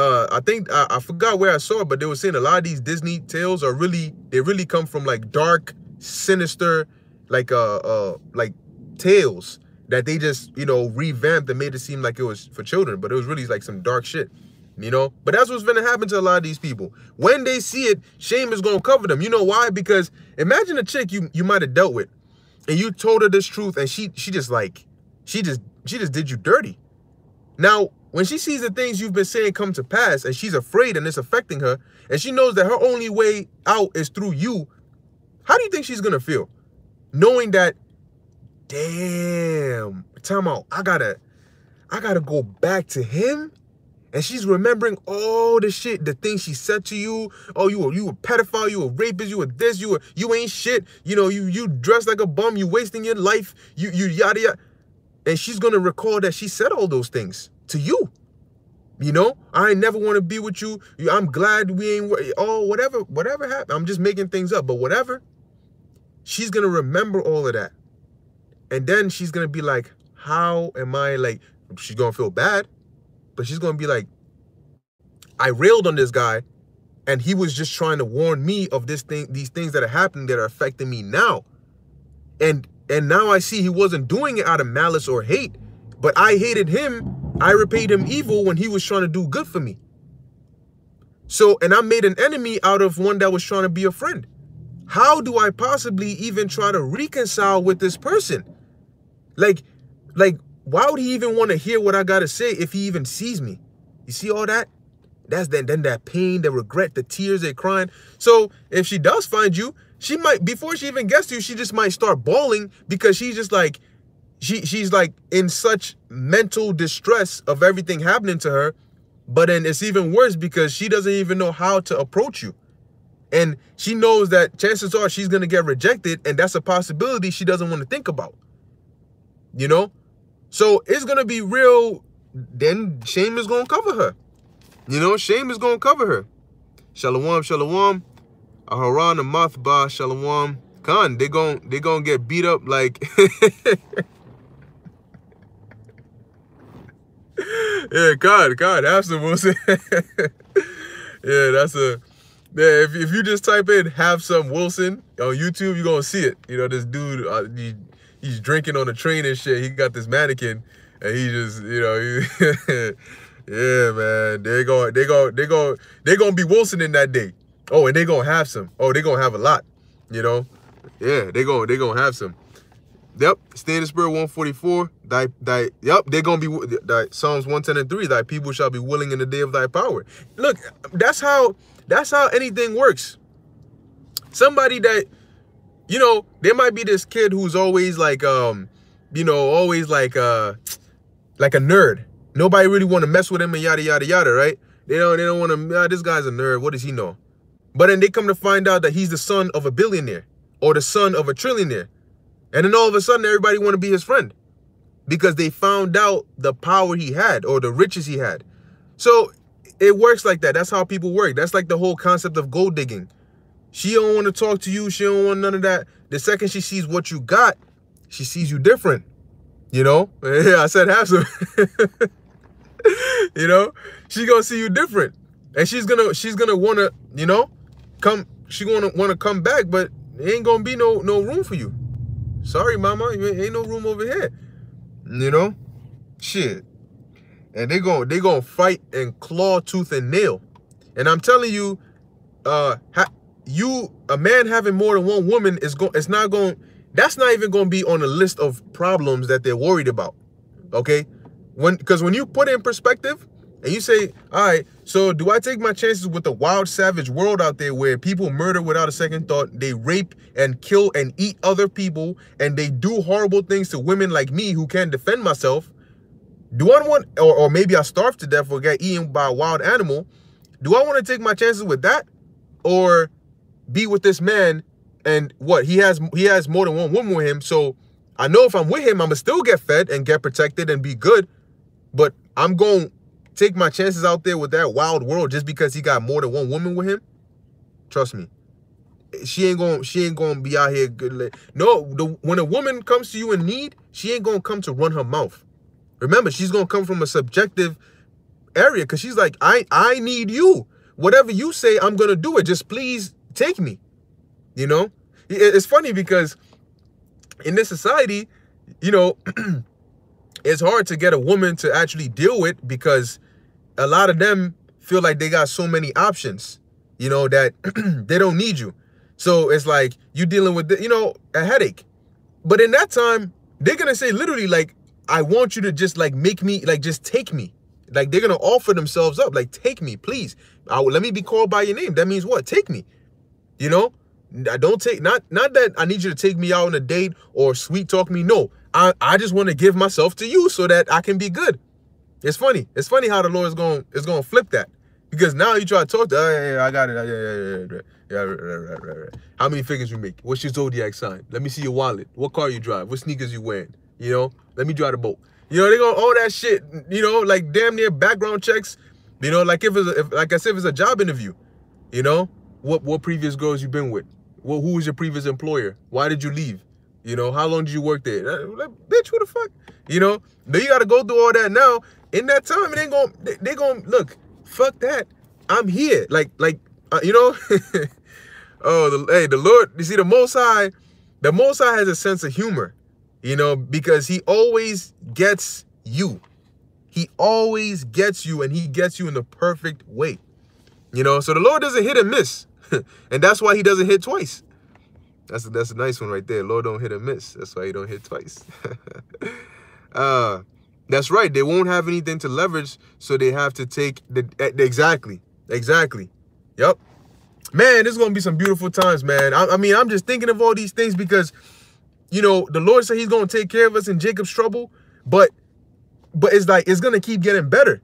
uh, I think I, I forgot where I saw it, but they were saying a lot of these Disney tales are really they really come from like dark, sinister, like uh uh like tales that they just you know revamped and made it seem like it was for children, but it was really like some dark shit. You know, but that's what's gonna happen to a lot of these people. When they see it, shame is gonna cover them. You know why? Because imagine a chick you you might have dealt with and you told her this truth and she she just like she just she just did you dirty now when she sees the things you've been saying come to pass and she's afraid and it's affecting her and she knows that her only way out is through you how do you think she's gonna feel knowing that damn time out i gotta i gotta go back to him and she's remembering all the shit, the things she said to you. Oh, you were you were pedophile, you were rapist, you were this, you were you ain't shit. You know, you you dress like a bum, you wasting your life, you you yada yada. And she's gonna recall that she said all those things to you. You know, I never want to be with you. I'm glad we ain't. Oh, whatever, whatever happened. I'm just making things up, but whatever. She's gonna remember all of that, and then she's gonna be like, "How am I like?" She's gonna feel bad but she's gonna be like, I railed on this guy, and he was just trying to warn me of this thing, these things that are happening that are affecting me now. And and now I see he wasn't doing it out of malice or hate, but I hated him. I repaid him evil when he was trying to do good for me. So, and I made an enemy out of one that was trying to be a friend. How do I possibly even try to reconcile with this person? Like, like why would he even want to hear what I got to say if he even sees me? You see all that? That's then then that pain, the regret, the tears, they're crying. So if she does find you, she might before she even gets to you, she just might start bawling because she's just like she she's like in such mental distress of everything happening to her. But then it's even worse because she doesn't even know how to approach you. And she knows that chances are she's gonna get rejected, and that's a possibility she doesn't want to think about. You know? So it's gonna be real. Then shame is gonna cover her. You know, shame is gonna cover her. Shalom, shalom. Aharon and shalom. Khan, they gon' they gonna get beat up like Yeah, God, God, Afson Wilson. yeah, that's a yeah, if, if you just type in have some Wilson on YouTube, you're gonna see it. You know, this dude uh, he, he's drinking on the train and shit. He got this mannequin, and he just, you know, he, yeah, man. They go, they go, they go, they gonna be Wilson in that day. Oh, and they gonna have some. Oh, they gonna have a lot. You know, yeah, they gonna, they gonna have some. Yep, stay in spirit 144. Thy, thy, yep, they're gonna be thy, Psalms 110 and 3. Thy people shall be willing in the day of thy power. Look, that's how that's how anything works. Somebody that you know, there might be this kid who's always like, um, you know, always like, uh, like a nerd. Nobody really want to mess with him and yada yada yada, right? They don't, they don't want to. Ah, this guy's a nerd. What does he know? But then they come to find out that he's the son of a billionaire or the son of a trillionaire, and then all of a sudden everybody want to be his friend because they found out the power he had or the riches he had. So it works like that. That's how people work. That's like the whole concept of gold digging. She don't want to talk to you. She don't want none of that. The second she sees what you got, she sees you different. You know? Yeah, I said have some. you know? She gonna see you different. And she's gonna she's gonna wanna, you know, come she gonna wanna come back, but ain't gonna be no no room for you. Sorry, mama, ain't no room over here. You know? Shit. And they going they gonna fight and claw tooth and nail. And I'm telling you, uh you a man having more than one woman is going it's not going that's not even going to be on the list of problems that they're worried about okay when because when you put it in perspective and you say all right so do i take my chances with the wild savage world out there where people murder without a second thought they rape and kill and eat other people and they do horrible things to women like me who can't defend myself? Do i want or, or maybe i starve to death or get eaten by a wild animal. Do i want to take my chances with that? Or be with this man and what he has he has more than one woman with him so i know if i'm with him i'm gonna still get fed and get protected and be good. But i'm gonna take my chances out there with that wild world just because he got more than one woman with him? Trust me. She ain't gonna she ain't gonna be out here good no the when a woman comes to you in need she ain't gonna come to run her mouth. Remember she's gonna come from a subjective area because she's like i i need you. Whatever you say i'm gonna do it. Just please take me. You know, it's funny because in this society, you know, it's hard to get a woman to actually deal with because a lot of them feel like they got so many options, you know, that they don't need you. So it's like you dealing with, the, you know, a headache. But in that time, they're going to say literally like, I want you to just like make me, like just take me. Like they're going to offer themselves up, like take me, please. I, let me be called by your name. That means what? Take me. You know, I don't take not not that I need you to take me out on a date or sweet talk me. No, I I just want to give myself to you so that I can be good. It's funny. It's funny how the Lord is going is going to flip that because now you try to talk to. Oh, yeah, yeah, I got it. Yeah, yeah, yeah, yeah. Right, right, right, right. How many figures you make? What's your zodiac sign? Let me see your wallet. What car you drive? What sneakers you wearing? You know, let me drive the boat. You know, they go all that shit. You know, like damn near background checks. You know, like if it's a, if, like I said, if it's a job interview. You know, what what previous girls you been with? Well, who was your previous employer? Why did you leave? You know, how long did you work there? Like, bitch, who the fuck? You know, then you got to go through all that now. In that time, it ain't going. They, they going look. Fuck that. I'm here. Like, like, uh, you know. oh, the, hey, the Lord. You see, the Most High, the Most High has a sense of humor. You know, because He always gets you. He always gets you, and He gets you in the perfect way. You know, so the Lord doesn't hit and miss. and that's why he doesn't hit twice. That's a, that's a nice one right there. Lord don't hit and miss. That's why he don't hit twice. uh, that's right. They won't have anything to leverage, so they have to take the exactly, exactly. Yep. Man, this is gonna be some beautiful times, man. I, I mean, I'm just thinking of all these things because, you know, the Lord said He's gonna take care of us in Jacob's trouble, but, but it's like it's gonna keep getting better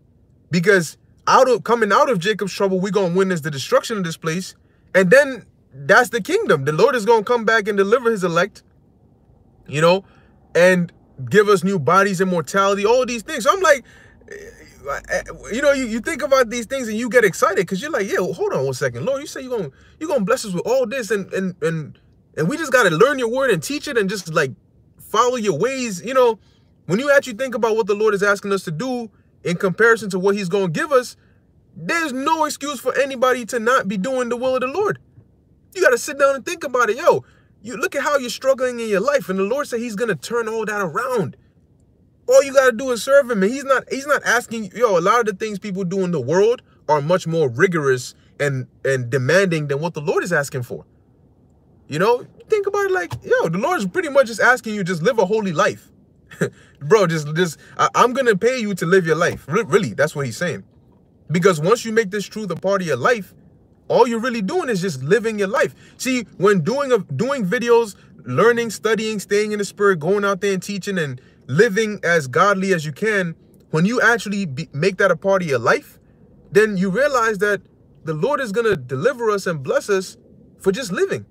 because out of coming out of Jacob's trouble, we're gonna witness the destruction of this place, and then that's the kingdom. The Lord is gonna come back and deliver his elect, you know, and give us new bodies, immortality, all these things. So I'm like, eh, you know, you, you think about these things and you get excited because you're like, yeah, well, hold on one second. Lord, you say you're gonna you're gonna bless us with all this and and and and we just gotta learn your word and teach it and just like follow your ways, you know. When you actually think about what the Lord is asking us to do, in comparison to what he's going to give us, there's no excuse for anybody to not be doing the will of the Lord. You got to sit down and think about it. Yo, you look at how you're struggling in your life and the Lord said he's going to turn all that around. All you got to do is serve him and he's not he's not asking yo, a lot of the things people do in the world are much more rigorous and and demanding than what the Lord is asking for. You know, think about it like, yo, the Lord's pretty much just asking you just live a holy life. bro, just just I, am gonna pay you to live your life. really, that's what he's saying. Because once you make this truth a part of your life, all you're really doing is just living your life. See, when doing a, doing videos, learning, studying, staying in the spirit, going out there and teaching and living as godly as you can, when you actually be, make that a part of your life, then you realize that the Lord is going to deliver us and bless us for just living.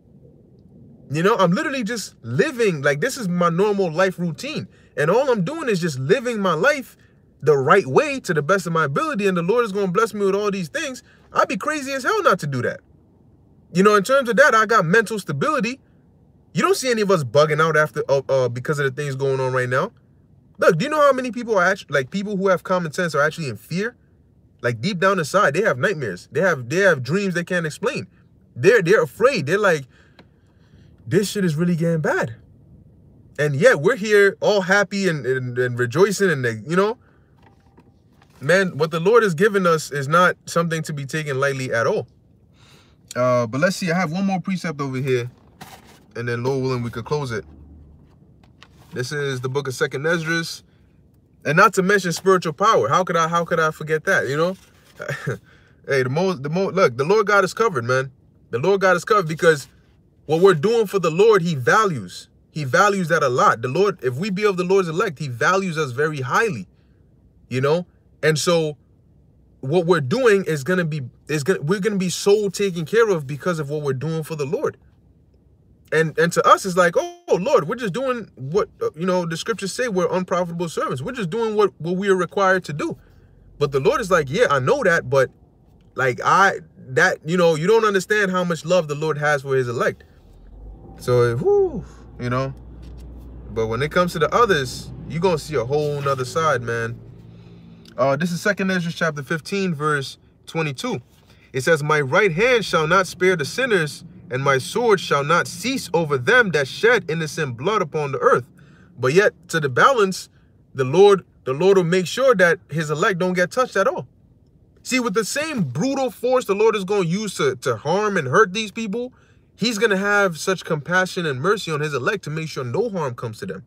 You know, I'm literally just living like this is my normal life routine. And all I'm doing is just living my life the right way to the best of my ability and the Lord is going to bless me with all these things, I'd be crazy as hell not to do that. You know, in terms of that, I got mental stability. You don't see any of us bugging out after uh, uh, because of the things going on right now. Look, do you know how many people are actually like people who have common sense are actually in fear? Like deep down inside, they have nightmares. They have they have dreams they can't explain. They're they're afraid. They're like, this shit is really getting bad. And yet we're here all happy and, and, and rejoicing and you know, man, what the Lord has given us is not something to be taken lightly at all. Uh, but let's see, I have one more precept over here, and then Lord willing, we could close it. This is the book of Second Esdras, and not to mention spiritual power. How could I? How could I forget that? You know, hey, the most, the most. Look, the Lord God is covered, man. The Lord God is covered because what we're doing for the Lord, He values. He values that a lot. The Lord, if we be of the Lord's elect, He values us very highly. You know, and so what we're doing is going to be is going we're going to be so taken care of because of what we're doing for the Lord. And and to us it's like, "Oh, Lord, we're just doing what uh, you know, the scriptures say we're unprofitable servants. We're just doing what what we are required to do." But the Lord is like, "Yeah, I know that, but like I that, you know, you don't understand how much love the Lord has for his elect." So, whoo, you know, but when it comes to the others, you're going to see a whole nother side, man. Uh, this is Second Ezra chapter 15, verse 22. It says, My right hand shall not spare the sinners, and my sword shall not cease over them that shed innocent blood upon the earth. But yet, to the balance, the Lord, the Lord will make sure that his elect don't get touched at all. See, with the same brutal force the Lord is going to use to, to harm and hurt these people, he's going to have such compassion and mercy on his elect to make sure no harm comes to them.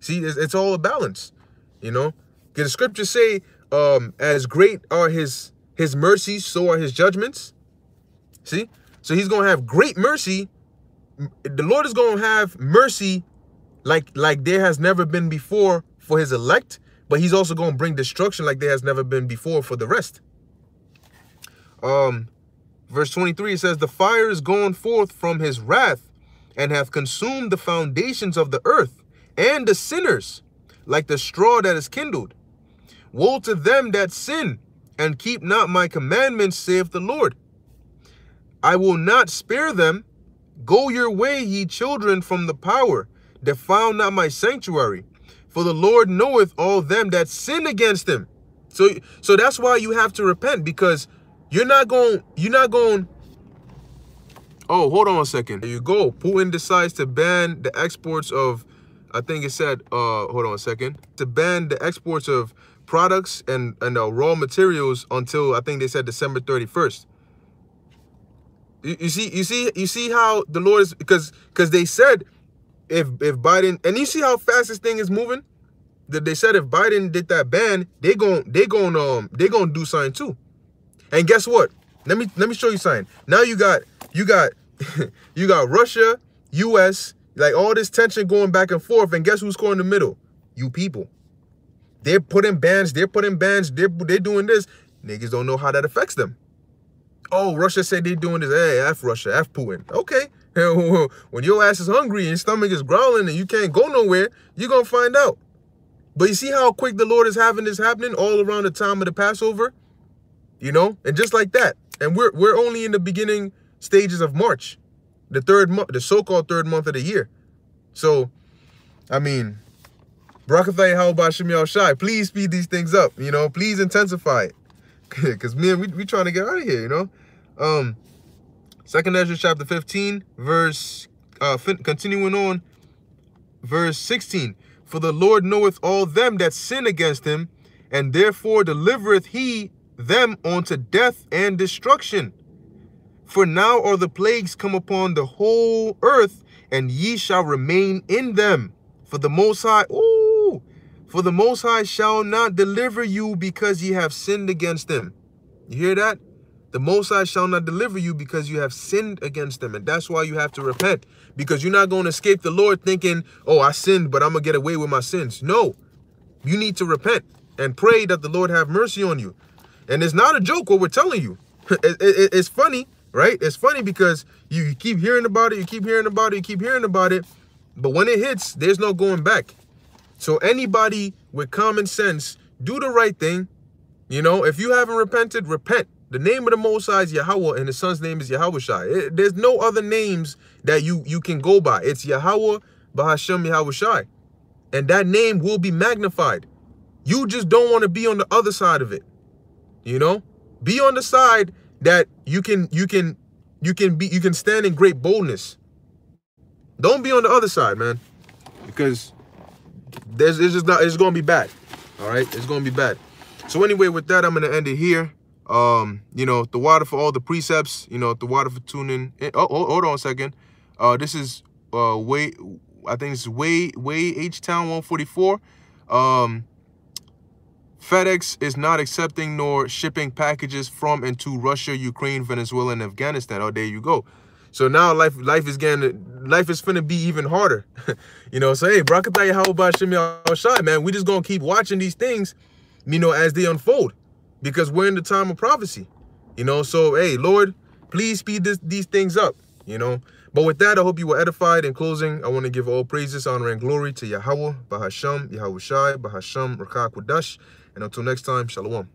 See, it's, it's all a balance, you know? The scriptures say, um, as great are his his mercies, so are his judgments. See? So he's gonna have great mercy. The Lord is gonna have mercy like like there has never been before for his elect, but he's also gonna bring destruction like there has never been before for the rest. Um verse 23 it says, The fire is gone forth from his wrath and hath consumed the foundations of the earth and the sinners, like the straw that is kindled. Woe to them that sin and keep not my commandments, saith the Lord. I will not spare them. Go your way, ye children, from the power. Defile not my sanctuary. For the Lord knoweth all them that sin against him. So, so that's why you have to repent because you're not going, you're not going. Oh, hold on a second. There you go. Putin decides to ban the exports of, I think it said, uh, hold on a second, to ban the exports of products and, and uh, raw materials until I think they said December 31st. You, you see, you see, you see how the Lord is because because they said if if Biden and you see how fast this thing is moving. That they said if Biden did that ban, they going they going um they gonna do something too. And guess what? Let me let me show you something. Now you got you got you got Russia, U.S. like all this tension going back and forth, and guess who's going in the middle? You people. They're putting bans, they're putting bans, they're, they're doing this. Niggas don't know how that affects them. Oh, Russia said they're doing this. Hey, F Russia, F Putin. Okay. when your ass is hungry and your stomach is growling and you can't go nowhere, you're going to find out. But you see how quick the Lord is having this happening all around the time of the Passover? You know? And just like that. And we're we're only in the beginning stages of March. The third month, the so-called third month of the year. So, I mean, Barakathay about Shemiel Shai? Please speed these things up, you know, please intensify it. Cause man, we we trying to get out of here, you know. Um Second Ezra chapter 15, verse uh continuing on, verse 16. For the Lord knoweth all them that sin against him, and therefore delivereth he them unto death and destruction. For now are the plagues come upon the whole earth, and ye shall remain in them. For the Most High, ooh, for the Most High shall not deliver you because ye have sinned against him. You hear that? The Most High shall not deliver you because you have sinned against them. And that's why you have to repent. Because you're not going to escape the Lord thinking, oh, I sinned, but I'm going to get away with my sins. No. You need to repent and pray that the Lord have mercy on you. And it's not a joke what we're telling you. it, it, it's funny, right? It's funny because you keep hearing about it, you keep hearing about it, you keep hearing about it. But when it hits, there's no going back. So anybody with common sense do the right thing. You know, if you haven't repented, repent. The name of the Most High is Yahawah, and the Son's name is Yahawashi there's no other names that you you can go by. It's Yahawah, Bashem, Yahawashi. And that name will be magnified. You just don't want to be on the other side of it. You know? Be on the side that you can you can you can be you can stand in great boldness. Don't be on the other side, man. Because there's it's just not it's gonna be bad. All right, it's gonna be bad. So anyway, with that, I'm gonna end it here. Um, you know, the water for all the precepts, you know, the water for tuning. In. Oh, oh, hold on a second. Uh, this is uh way I think it's way way H Town 144. Um, FedEx is not accepting nor shipping packages from and to Russia, Ukraine, Venezuela, and Afghanistan. Oh, there you go. So now life life is getting life is finna be even harder. you know, so hey, Brakataya how about Shimmy Shai, man. We just gonna keep watching these things, you know, as they unfold because we're in the time of prophecy. You know, so hey, Lord, please speed this, these things up, you know. But with that, I hope you were edified. In closing, I want to give all praises, honor, and glory to Yahawah, Bashem, Yahweh Shai, Bashem, Rakakwadash. And until next time, Shalom.